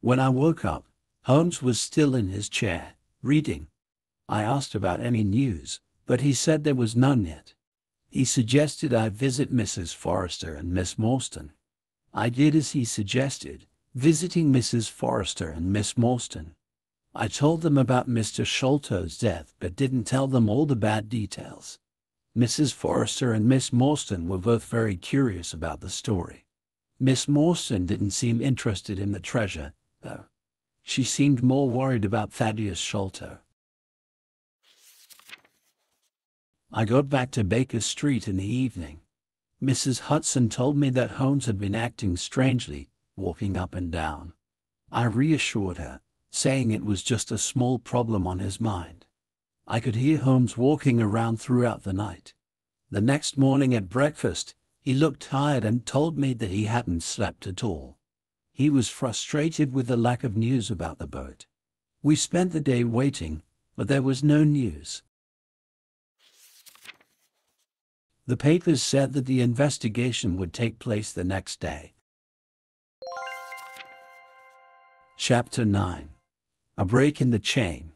When I woke up, Holmes was still in his chair, reading. I asked about any news, but he said there was none yet. He suggested I visit Mrs. Forrester and Miss Morstan. I did as he suggested, visiting Mrs. Forrester and Miss Morstan. I told them about Mr. Sholto's death, but didn't tell them all the bad details. Mrs. Forrester and Miss Morstan were both very curious about the story. Miss Morstan didn't seem interested in the treasure, though. She seemed more worried about Thaddeus Sholto. I got back to Baker Street in the evening. Mrs. Hudson told me that Holmes had been acting strangely, walking up and down. I reassured her, saying it was just a small problem on his mind. I could hear Holmes walking around throughout the night. The next morning at breakfast, he looked tired and told me that he hadn't slept at all. He was frustrated with the lack of news about the boat. We spent the day waiting, but there was no news. The papers said that the investigation would take place the next day. Chapter 9 A Break in the Chain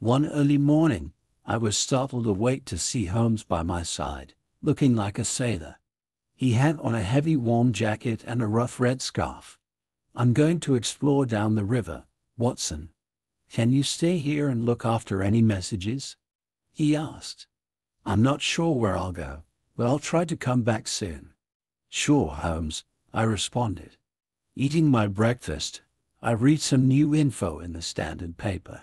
One early morning, I was startled awake to see Holmes by my side, looking like a sailor. He had on a heavy warm jacket and a rough red scarf. I'm going to explore down the river, Watson. Can you stay here and look after any messages? He asked. I'm not sure where I'll go, but I'll try to come back soon. Sure, Holmes, I responded. Eating my breakfast, I read some new info in the Standard paper.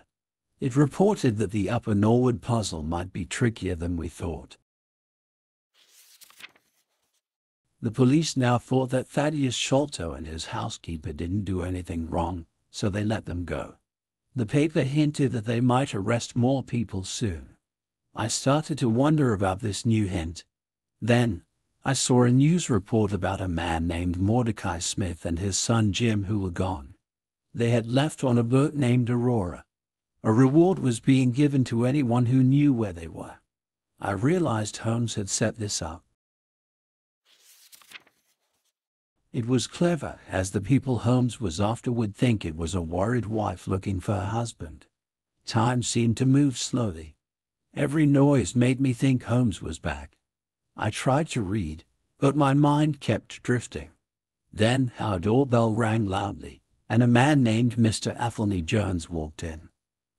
It reported that the Upper Norwood puzzle might be trickier than we thought. The police now thought that Thaddeus Sholto and his housekeeper didn't do anything wrong, so they let them go. The paper hinted that they might arrest more people soon. I started to wonder about this new hint. Then, I saw a news report about a man named Mordecai Smith and his son Jim who were gone. They had left on a boat named Aurora. A reward was being given to anyone who knew where they were. I realized Holmes had set this up. It was clever, as the people Holmes was after would think it was a worried wife looking for her husband. Time seemed to move slowly. Every noise made me think Holmes was back. I tried to read, but my mind kept drifting. Then our doorbell rang loudly, and a man named Mr. Athelney Jones walked in.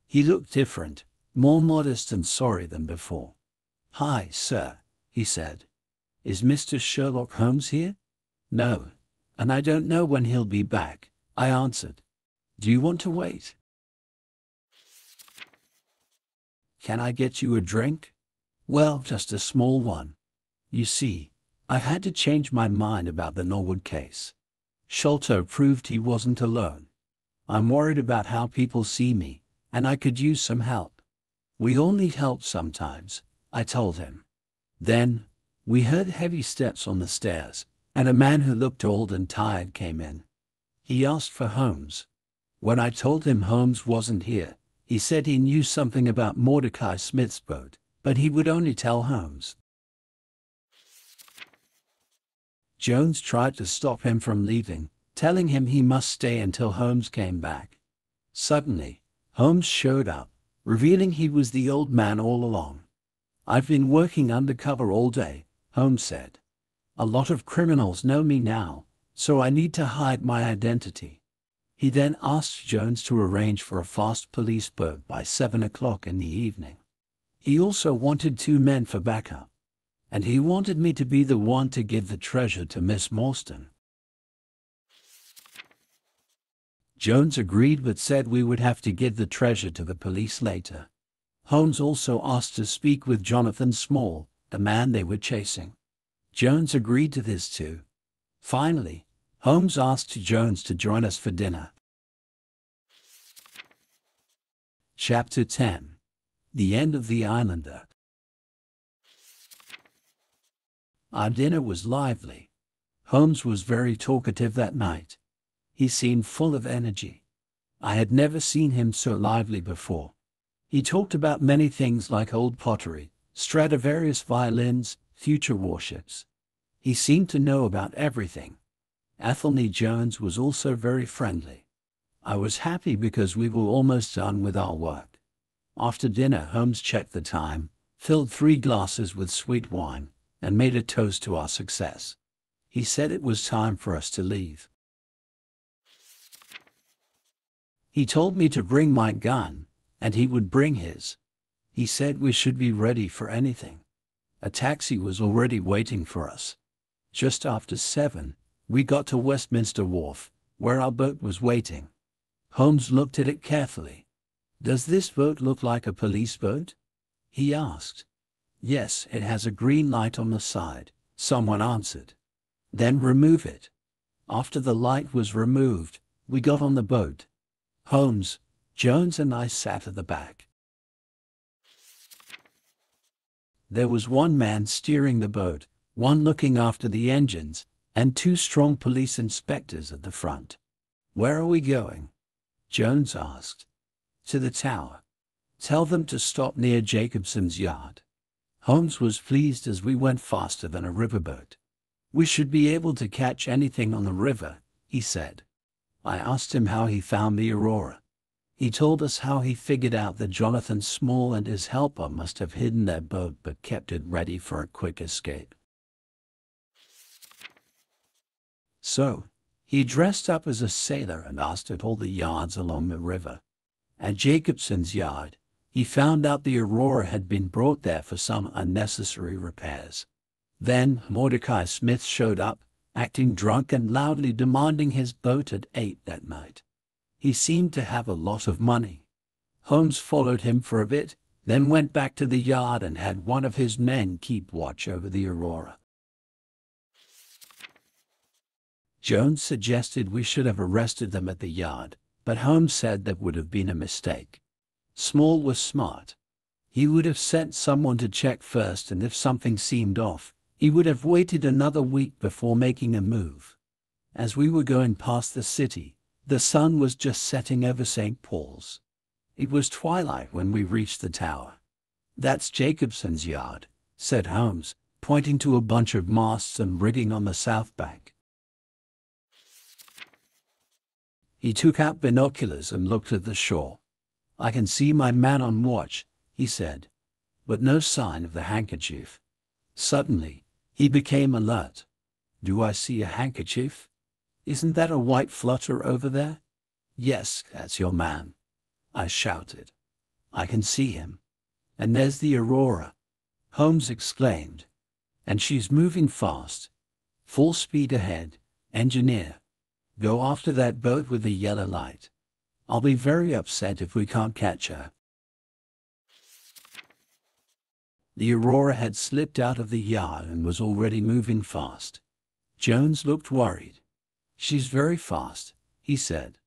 He looked different, more modest and sorry than before. Hi, sir, he said. Is Mr. Sherlock Holmes here? No, and I don't know when he'll be back, I answered. Do you want to wait? Can I get you a drink? Well, just a small one. You see, I've had to change my mind about the Norwood case. Sholto proved he wasn't alone. I'm worried about how people see me, and I could use some help. We all need help sometimes, I told him. Then, we heard heavy steps on the stairs, and a man who looked old and tired came in. He asked for Holmes. When I told him Holmes wasn't here, he said he knew something about Mordecai Smith's boat, but he would only tell Holmes. Jones tried to stop him from leaving, telling him he must stay until Holmes came back. Suddenly, Holmes showed up, revealing he was the old man all along. I've been working undercover all day, Holmes said. A lot of criminals know me now, so I need to hide my identity. He then asked Jones to arrange for a fast police boat by 7 o'clock in the evening. He also wanted two men for backup. And he wanted me to be the one to give the treasure to Miss Morstan. Jones agreed but said we would have to give the treasure to the police later. Holmes also asked to speak with Jonathan Small, the man they were chasing. Jones agreed to this too. Finally, Holmes asked Jones to join us for dinner. Chapter 10 The End of the Islander Our dinner was lively. Holmes was very talkative that night. He seemed full of energy. I had never seen him so lively before. He talked about many things like old pottery, Stradivarius violins, future warships. He seemed to know about everything. Athelney Jones was also very friendly. I was happy because we were almost done with our work. After dinner, Holmes checked the time, filled three glasses with sweet wine, and made a toast to our success. He said it was time for us to leave. He told me to bring my gun, and he would bring his. He said we should be ready for anything. A taxi was already waiting for us. Just after seven, we got to Westminster Wharf, where our boat was waiting. Holmes looked at it carefully. Does this boat look like a police boat? He asked. Yes, it has a green light on the side, someone answered. Then remove it. After the light was removed, we got on the boat. Holmes, Jones and I sat at the back. There was one man steering the boat, one looking after the engines, and two strong police inspectors at the front. Where are we going? Jones asked. To the tower. Tell them to stop near Jacobson's yard. Holmes was pleased as we went faster than a riverboat. We should be able to catch anything on the river, he said. I asked him how he found the Aurora. He told us how he figured out that Jonathan Small and his helper must have hidden their boat but kept it ready for a quick escape. So, he dressed up as a sailor and asked at all the yards along the river. At Jacobson's yard, he found out the Aurora had been brought there for some unnecessary repairs. Then Mordecai Smith showed up, acting drunk and loudly demanding his boat at eight that night. He seemed to have a lot of money. Holmes followed him for a bit, then went back to the yard and had one of his men keep watch over the Aurora. Jones suggested we should have arrested them at the yard, but Holmes said that would have been a mistake. Small was smart. He would have sent someone to check first and if something seemed off, he would have waited another week before making a move. As we were going past the city, the sun was just setting over St. Paul's. It was twilight when we reached the tower. That's Jacobson's yard, said Holmes, pointing to a bunch of masts and rigging on the south bank. He took out binoculars and looked at the shore. I can see my man on watch, he said, but no sign of the handkerchief. Suddenly, he became alert. Do I see a handkerchief? Isn't that a white flutter over there? Yes, that's your man. I shouted. I can see him. And there's the Aurora. Holmes exclaimed. And she's moving fast. Full speed ahead. Engineer, Go after that boat with the yellow light. I'll be very upset if we can't catch her. The Aurora had slipped out of the yard and was already moving fast. Jones looked worried. She's very fast, he said.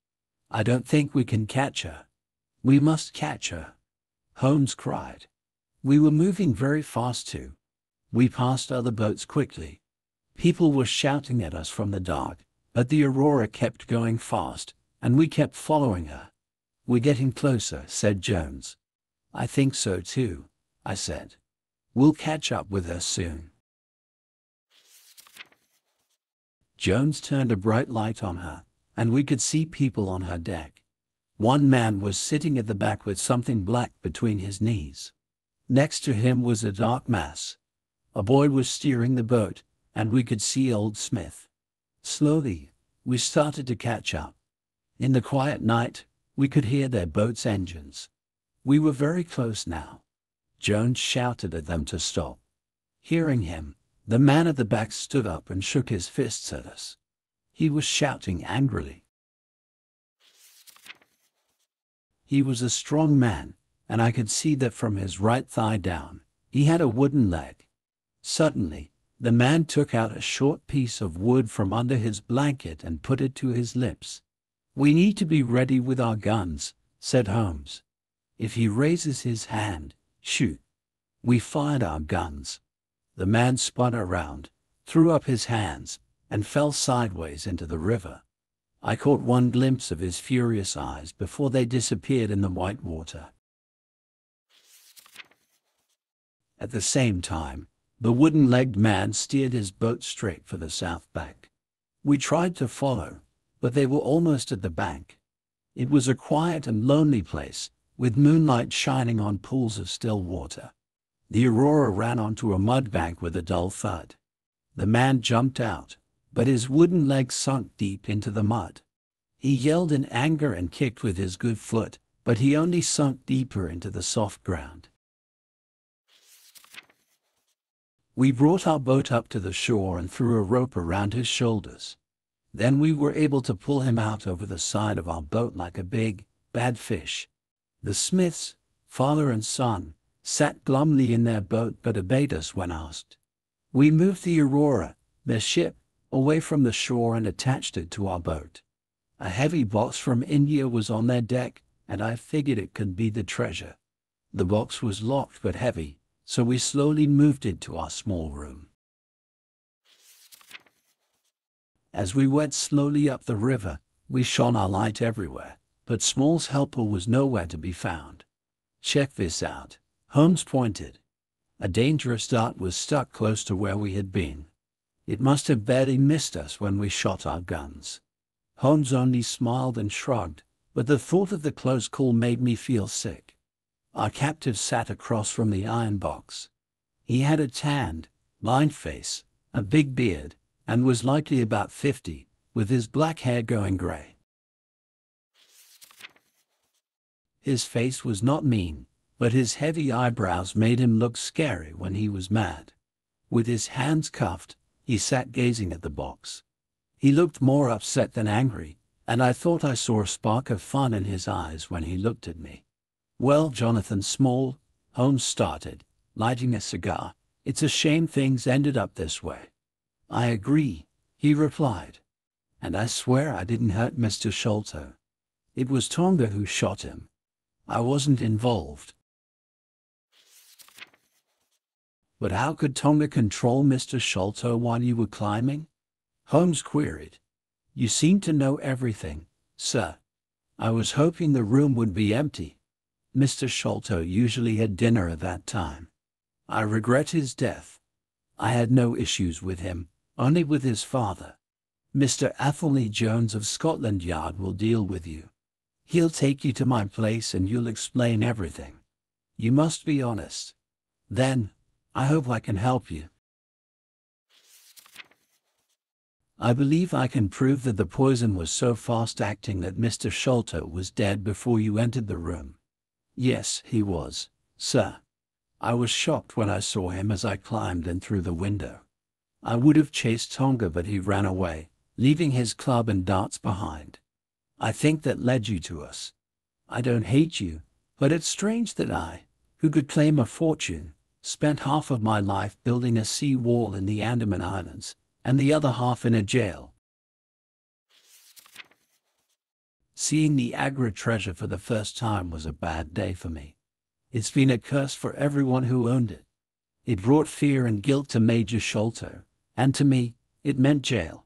I don't think we can catch her. We must catch her. Holmes cried. We were moving very fast too. We passed other boats quickly. People were shouting at us from the dark. But the Aurora kept going fast, and we kept following her. We're getting closer, said Jones. I think so too, I said. We'll catch up with her soon. Jones turned a bright light on her, and we could see people on her deck. One man was sitting at the back with something black between his knees. Next to him was a dark mass. A boy was steering the boat, and we could see old Smith. Slowly, we started to catch up. In the quiet night, we could hear their boat's engines. We were very close now. Jones shouted at them to stop. Hearing him, the man at the back stood up and shook his fists at us. He was shouting angrily. He was a strong man, and I could see that from his right thigh down, he had a wooden leg. Suddenly, the man took out a short piece of wood from under his blanket and put it to his lips. We need to be ready with our guns, said Holmes. If he raises his hand, shoot. We fired our guns. The man spun around, threw up his hands, and fell sideways into the river. I caught one glimpse of his furious eyes before they disappeared in the white water. At the same time, the wooden-legged man steered his boat straight for the south bank. We tried to follow, but they were almost at the bank. It was a quiet and lonely place, with moonlight shining on pools of still water. The Aurora ran onto a mud bank with a dull thud. The man jumped out, but his wooden leg sunk deep into the mud. He yelled in anger and kicked with his good foot, but he only sunk deeper into the soft ground. We brought our boat up to the shore and threw a rope around his shoulders. Then we were able to pull him out over the side of our boat like a big, bad fish. The Smiths, father and son, sat glumly in their boat but obeyed us when asked. We moved the Aurora, their ship, away from the shore and attached it to our boat. A heavy box from India was on their deck, and I figured it could be the treasure. The box was locked but heavy, so we slowly moved it to our small room. As we went slowly up the river, we shone our light everywhere, but Small's helper was nowhere to be found. Check this out. Holmes pointed. A dangerous dart was stuck close to where we had been. It must have barely missed us when we shot our guns. Holmes only smiled and shrugged, but the thought of the close call made me feel sick. Our captive sat across from the iron box. He had a tanned, lined face, a big beard, and was likely about fifty, with his black hair going gray. His face was not mean, but his heavy eyebrows made him look scary when he was mad. With his hands cuffed, He sat gazing at the box. He looked more upset than angry, and I thought I saw a spark of fun in his eyes when he looked at me. Well, Jonathan Small, Holmes started, lighting a cigar, it's a shame things ended up this way. I agree, he replied. And I swear I didn't hurt Mr. Sholto. It was Tonga who shot him. I wasn't involved. But how could Tonga control Mr. Sholto while you were climbing? Holmes queried. You seem to know everything, sir. I was hoping the room would be empty. Mr. Sholto usually had dinner at that time. I regret his death. I had no issues with him, only with his father. Mr. Athelney Jones of Scotland Yard will deal with you. He'll take you to my place and you'll explain everything. You must be honest. Then, I hope I can help you. I believe I can prove that the poison was so fast acting that Mr. Sholto was dead before you entered the room. Yes, he was, sir. I was shocked when I saw him as I climbed in through the window. I would have chased Tonga but he ran away, leaving his club and darts behind. I think that led you to us. I don't hate you, but it's strange that I, who could claim a fortune, spent half of my life building a sea wall in the Andaman Islands, and the other half in a jail. Seeing the Agra treasure for the first time was a bad day for me. It's been a curse for everyone who owned it. It brought fear and guilt to Major Sholto, and to me, it meant jail.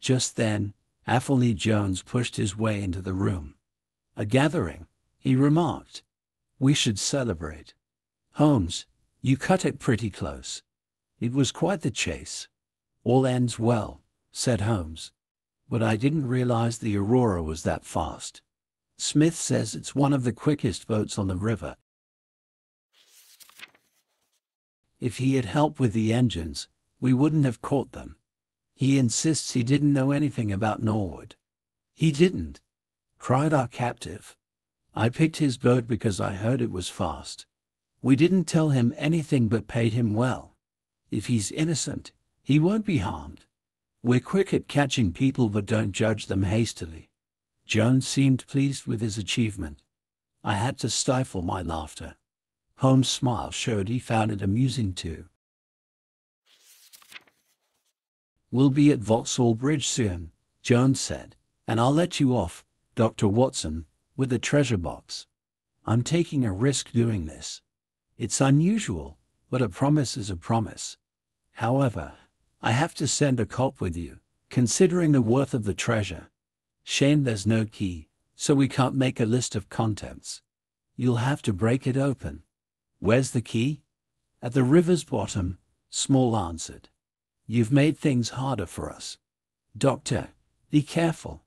Just then, Athelney Jones pushed his way into the room. A gathering, he remarked. We should celebrate. Holmes, you cut it pretty close. It was quite the chase. All ends well, said Holmes. But I didn't realize the Aurora was that fast. Smith says it's one of the quickest boats on the river. If he had helped with the engines, we wouldn't have caught them. He insists he didn't know anything about Norwood. He didn't, cried our captive. I picked his boat because I heard it was fast. We didn't tell him anything but paid him well. If he's innocent, he won't be harmed. We're quick at catching people but don't judge them hastily. Jones seemed pleased with his achievement. I had to stifle my laughter. Holmes' smile showed he found it amusing too. We'll be at Vauxhall Bridge soon, Jones said, and I'll let you off, Dr. Watson, with the treasure box. I'm taking a risk doing this. It's unusual, but a promise is a promise. However, I have to send a cop with you, considering the worth of the treasure. Shame there's no key, so we can't make a list of contents. You'll have to break it open. Where's the key? At the river's bottom, Small answered. You've made things harder for us. Doctor, be careful.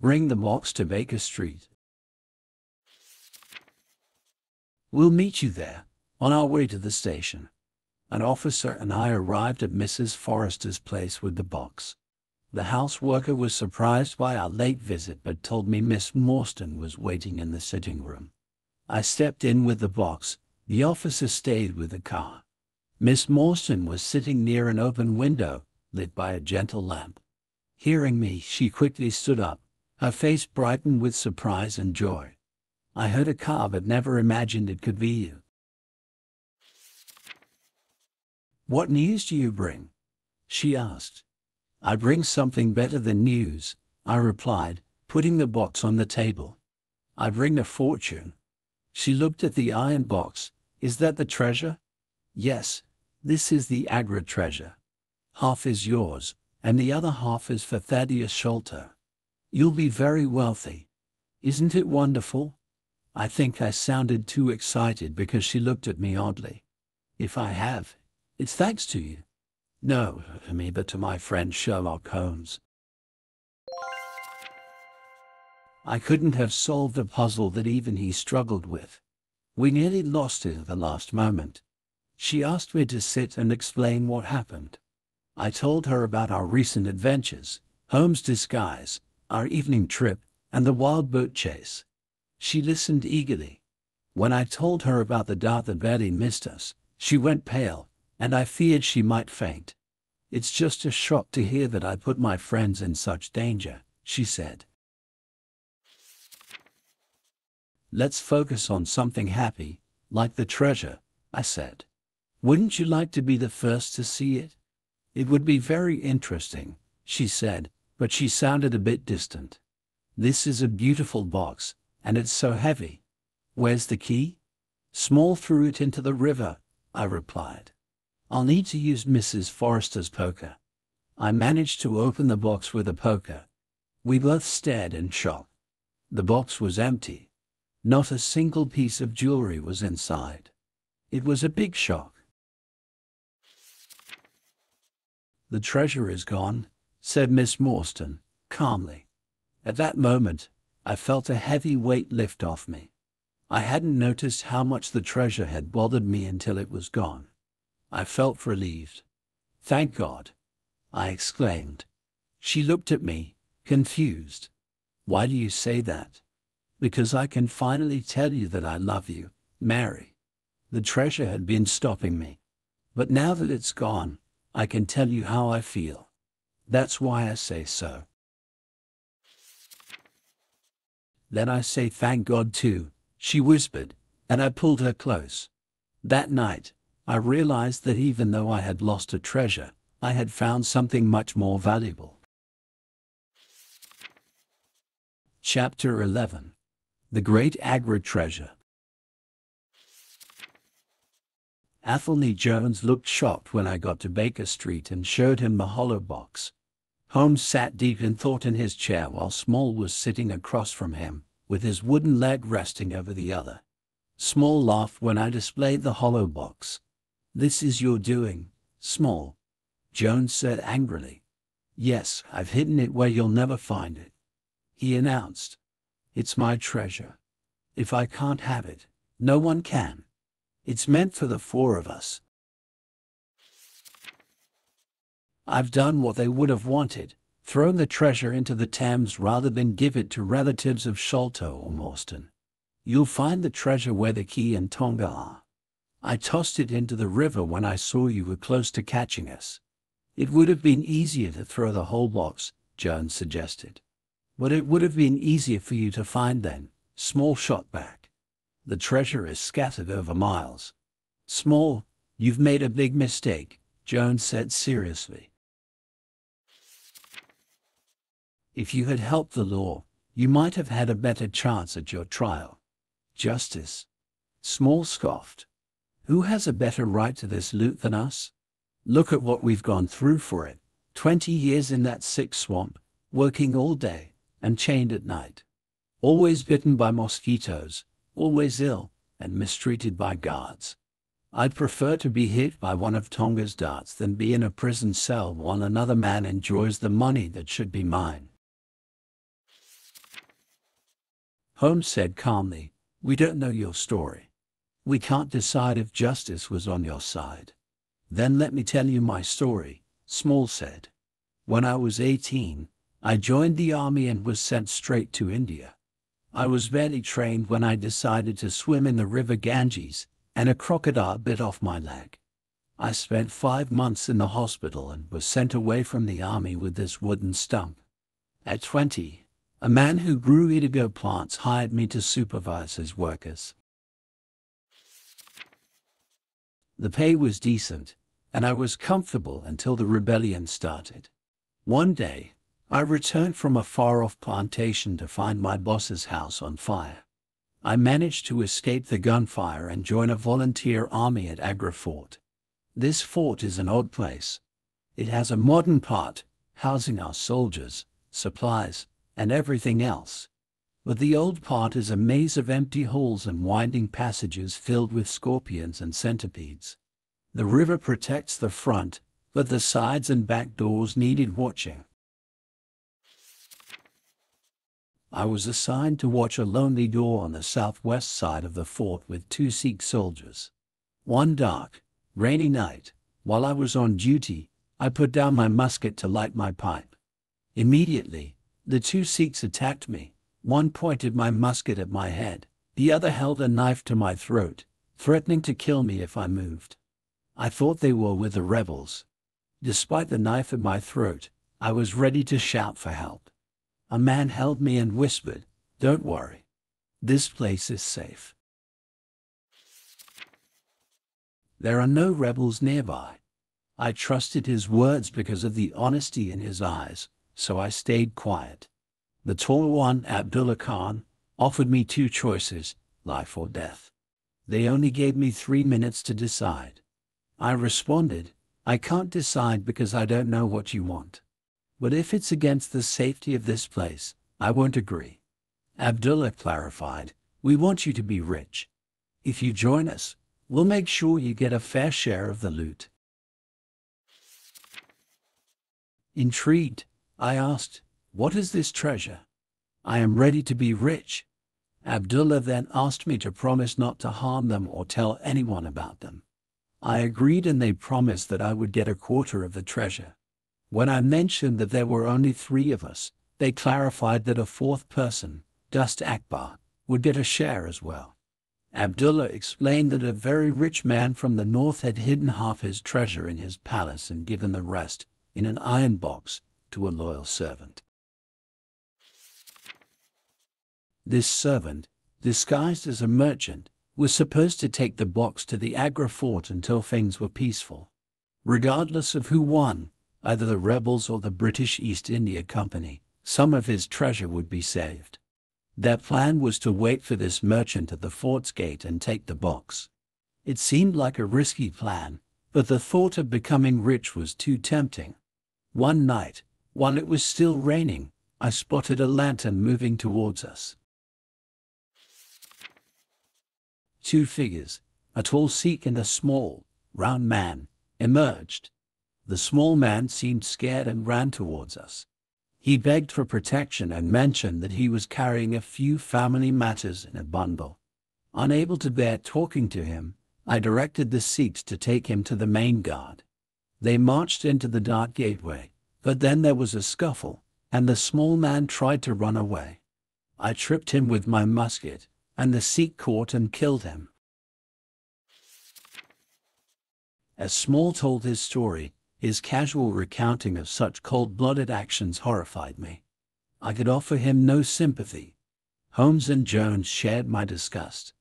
Bring the box to Baker Street. We'll meet you there. On our way to the station, an officer and I arrived at Mrs. Forrester's place with the box. The house worker was surprised by our late visit but told me Miss Morstan was waiting in the sitting room. I stepped in with the box. The officer stayed with the car. Miss Morstan was sitting near an open window, lit by a gentle lamp. Hearing me, she quickly stood up, her face brightened with surprise and joy. I heard a car but never imagined it could be you. What news do you bring? She asked. I bring something better than news, I replied, putting the box on the table. I bring a fortune. She looked at the iron box. Is that the treasure? Yes, this is the Agra treasure. Half is yours, and the other half is for Thaddeus Sholto. You'll be very wealthy. Isn't it wonderful? I think I sounded too excited because she looked at me oddly. If I have, it's thanks to you. No, to me, but to my friend Sherlock Holmes. I couldn't have solved a puzzle that even he struggled with. We nearly lost it at the last moment. She asked me to sit and explain what happened. I told her about our recent adventures, Holmes' disguise, our evening trip, and the wild boat chase. She listened eagerly. When I told her about the dart that barely missed us, she went pale and I feared she might faint. It's just a shock to hear that I put my friends in such danger, she said. Let's focus on something happy, like the treasure, I said. Wouldn't you like to be the first to see it? It would be very interesting, she said, but she sounded a bit distant. This is a beautiful box, and it's so heavy. Where's the key? Small threw it into the river, I replied. I'll need to use Mrs. Forrester's poker. I managed to open the box with a poker. We both stared in shock. The box was empty. Not a single piece of jewelry was inside. It was a big shock. The treasure is gone, said Miss Morstan, calmly. At that moment, I felt a heavy weight lift off me. I hadn't noticed how much the treasure had bothered me until it was gone. I felt relieved. Thank God! I exclaimed. She looked at me, confused. Why do you say that? Because I can finally tell you that I love you, Mary. The treasure had been stopping me. But now that it's gone, I can tell you how I feel. That's why I say so. Then I say thank God too, she whispered, and I pulled her close. That night, I realized that even though I had lost a treasure, I had found something much more valuable. Chapter 11 The Great Agra Treasure Athelney Jones looked shocked when I got to Baker Street and showed him the hollow box. Holmes sat deep in thought in his chair while Small was sitting across from him, with his wooden leg resting over the other. Small laughed when I displayed the hollow box. This is your doing, Small. Jones said angrily. Yes, I've hidden it where you'll never find it. He announced. It's my treasure. If I can't have it, no one can. It's meant for the four of us. I've done what they would have wanted, thrown the treasure into the Thames rather than give it to relatives of Sholto or Morstan. You'll find the treasure where the key and Tonga are. I tossed it into the river when I saw you were close to catching us. It would have been easier to throw the whole box, Jones suggested. But it would have been easier for you to find then, small shot back. The treasure is scattered over miles. Small, you've made a big mistake, Jones said seriously. If you had helped the law, you might have had a better chance at your trial. Justice. Small scoffed. Who has a better right to this loot than us? Look at what we've gone through for it. Twenty years in that sick swamp, working all day, and chained at night. Always bitten by mosquitoes, always ill, and mistreated by guards. I'd prefer to be hit by one of Tonga's darts than be in a prison cell while another man enjoys the money that should be mine. Holmes said calmly, We don't know your story. We can't decide if justice was on your side. Then let me tell you my story, Small said. When I was 18, I joined the army and was sent straight to India. I was barely trained when I decided to swim in the river Ganges, and a crocodile bit off my leg. I spent five months in the hospital and was sent away from the army with this wooden stump. At 20, a man who grew indigo plants hired me to supervise his workers. The pay was decent, and I was comfortable until the rebellion started. One day, I returned from a far-off plantation to find my boss's house on fire. I managed to escape the gunfire and join a volunteer army at Agra Fort. This fort is an odd place. It has a modern part, housing our soldiers, supplies, and everything else. But the old part is a maze of empty halls and winding passages filled with scorpions and centipedes. The river protects the front, but the sides and back doors needed watching. I was assigned to watch a lonely door on the southwest side of the fort with two Sikh soldiers. One dark, rainy night, while I was on duty, I put down my musket to light my pipe. Immediately, the two Sikhs attacked me. One pointed my musket at my head, the other held a knife to my throat, threatening to kill me if I moved. I thought they were with the rebels. Despite the knife at my throat, I was ready to shout for help. A man held me and whispered, Don't worry. This place is safe. There are no rebels nearby. I trusted his words because of the honesty in his eyes, so I stayed quiet. The tall one, Abdullah Khan, offered me two choices, life or death. They only gave me three minutes to decide. I responded, I can't decide because I don't know what you want. But if it's against the safety of this place, I won't agree. Abdullah clarified, we want you to be rich. If you join us, we'll make sure you get a fair share of the loot. Intrigued, I asked, What is this treasure? I am ready to be rich. Abdullah then asked me to promise not to harm them or tell anyone about them. I agreed and they promised that I would get a quarter of the treasure. When I mentioned that there were only three of us, they clarified that a fourth person, Dost Akbar, would get a share as well. Abdullah explained that a very rich man from the north had hidden half his treasure in his palace and given the rest, in an iron box, to a loyal servant. This servant, disguised as a merchant, was supposed to take the box to the Agra fort until things were peaceful. Regardless of who won, either the rebels or the British East India Company, some of his treasure would be saved. Their plan was to wait for this merchant at the fort's gate and take the box. It seemed like a risky plan, but the thought of becoming rich was too tempting. One night, while it was still raining, I spotted a lantern moving towards us. Two figures, a tall Sikh and a small, round man, emerged. The small man seemed scared and ran towards us. He begged for protection and mentioned that he was carrying a few family matters in a bundle. Unable to bear talking to him, I directed the Sikhs to take him to the main guard. They marched into the dark gateway, but then there was a scuffle, and the small man tried to run away. I tripped him with my musket, and the Sikh caught and killed him. As Small told his story, his casual recounting of such cold-blooded actions horrified me. I could offer him no sympathy. Holmes and Jones shared my disgust.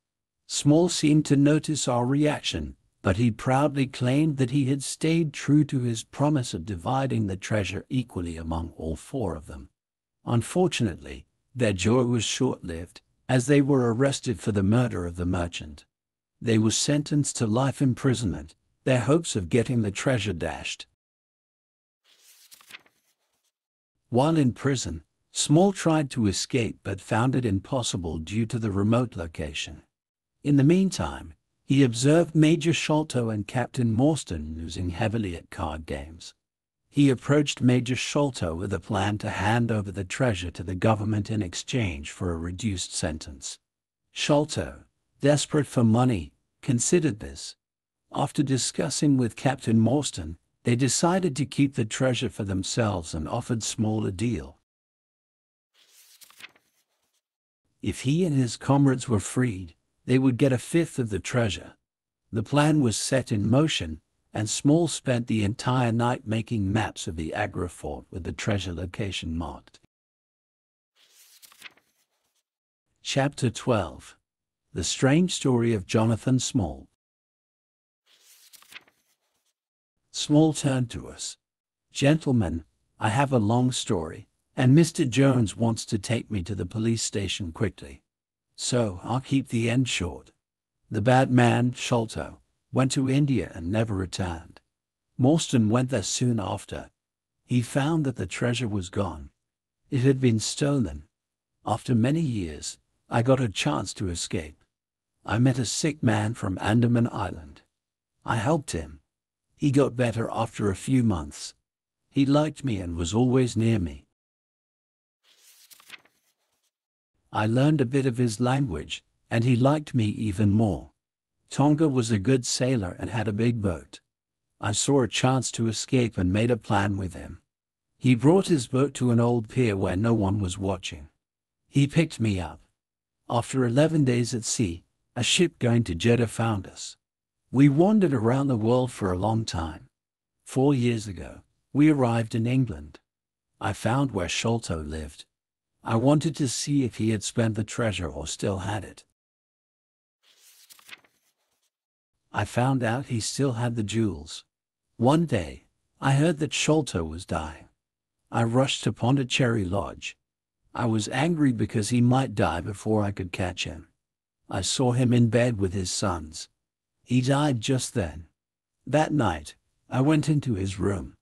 Small seemed to notice our reaction, but he proudly claimed that he had stayed true to his promise of dividing the treasure equally among all four of them. Unfortunately, their joy was short-lived, as they were arrested for the murder of the merchant. They were sentenced to life imprisonment, their hopes of getting the treasure dashed. While in prison, Small tried to escape but found it impossible due to the remote location. In the meantime, he observed Major Sholto and Captain Morstan losing heavily at card games. He approached Major Sholto with a plan to hand over the treasure to the government in exchange for a reduced sentence. Sholto, desperate for money, considered this. After discussing with Captain Morstan, they decided to keep the treasure for themselves and offered Small a deal. If he and his comrades were freed, they would get a fifth of the treasure. The plan was set in motion, and Small spent the entire night making maps of the Agra fort with the treasure location marked. Chapter 12 The Strange Story of Jonathan Small Small turned to us. Gentlemen, I have a long story, and Mr. Jones wants to take me to the police station quickly. So I'll keep the end short. The bad man, Sholto, went to India and never returned. Morstan went there soon after. He found that the treasure was gone. It had been stolen. After many years, I got a chance to escape. I met a sick man from Andaman Island. I helped him. He got better after a few months. He liked me and was always near me. I learned a bit of his language, and he liked me even more. Tonga was a good sailor and had a big boat. I saw a chance to escape and made a plan with him. He brought his boat to an old pier where no one was watching. He picked me up. After 11 days at sea, a ship going to Jeddah found us. We wandered around the world for a long time. Four years ago, we arrived in England. I found where Sholto lived. I wanted to see if he had spent the treasure or still had it. I found out he still had the jewels. One day, I heard that Sholto was dying. I rushed to Pondicherry Lodge. I was angry because he might die before I could catch him. I saw him in bed with his sons. He died just then. That night, I went into his room.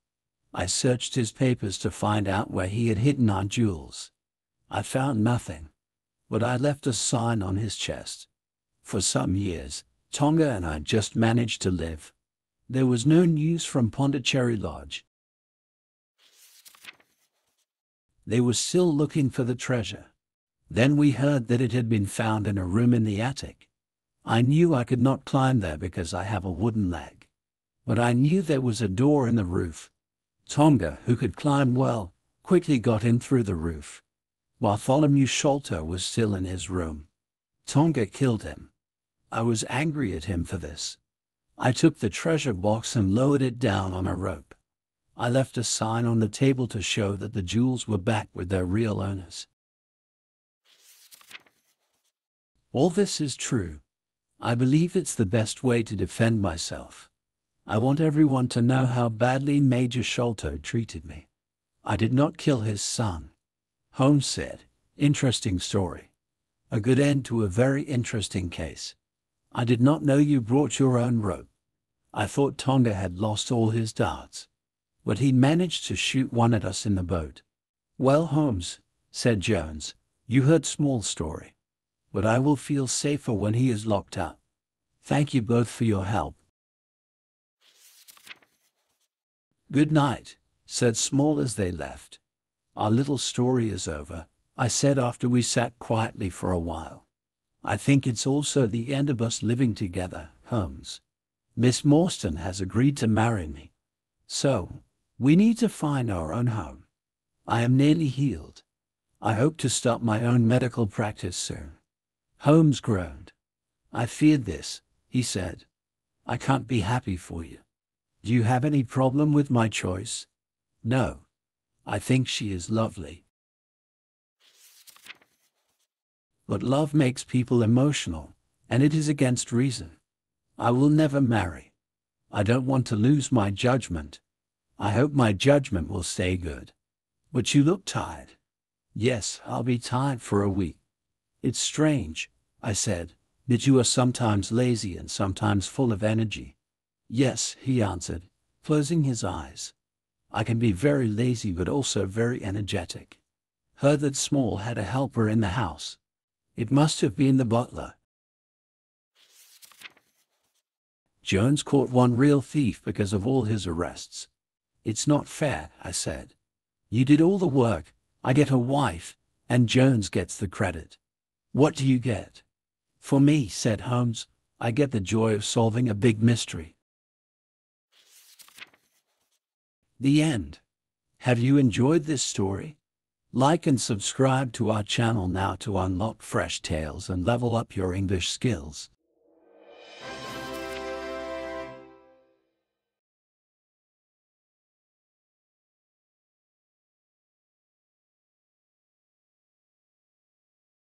I searched his papers to find out where he had hidden our jewels. I found nothing, but I left a sign on his chest. For some years, Tonga and I just managed to live. There was no news from Pondicherry Lodge. They were still looking for the treasure. Then we heard that it had been found in a room in the attic. I knew I could not climb there because I have a wooden leg. But I knew there was a door in the roof. Tonga, who could climb well, quickly got in through the roof. Bartholomew Sholto was still in his room. Tonga killed him. I was angry at him for this. I took the treasure box and lowered it down on a rope. I left a sign on the table to show that the jewels were back with their real owners. All this is true. I believe it's the best way to defend myself. I want everyone to know how badly Major Sholto treated me. I did not kill his son. Holmes said, Interesting story. A good end to a very interesting case. I did not know you brought your own rope. I thought Tonga had lost all his darts. But he managed to shoot one at us in the boat. Well, Holmes, said Jones, you heard Small's story. But I will feel safer when he is locked up. Thank you both for your help. Good night, said Small as they left. Our little story is over, I said after we sat quietly for a while. I think it's also the end of us living together, Holmes. Miss Morstan has agreed to marry me. So, we need to find our own home. I am nearly healed. I hope to start my own medical practice soon. Holmes groaned. I feared this, he said. I can't be happy for you. Do you have any problem with my choice? No. I think she is lovely. But love makes people emotional, and it is against reason. I will never marry. I don't want to lose my judgment. I hope my judgment will stay good. But you look tired. Yes, I'll be tired for a week. It's strange, I said, that you are sometimes lazy and sometimes full of energy. Yes, he answered, closing his eyes. I can be very lazy but also very energetic. Heard that Small had a helper in the house. It must have been the butler. Jones caught one real thief because of all his arrests. It's not fair, I said. You did all the work, I get a wife, and Jones gets the credit. What do you get? For me, said Holmes, I get the joy of solving a big mystery. The end. Have you enjoyed this story? Like and subscribe to our channel now to unlock fresh tales and level up your English skills.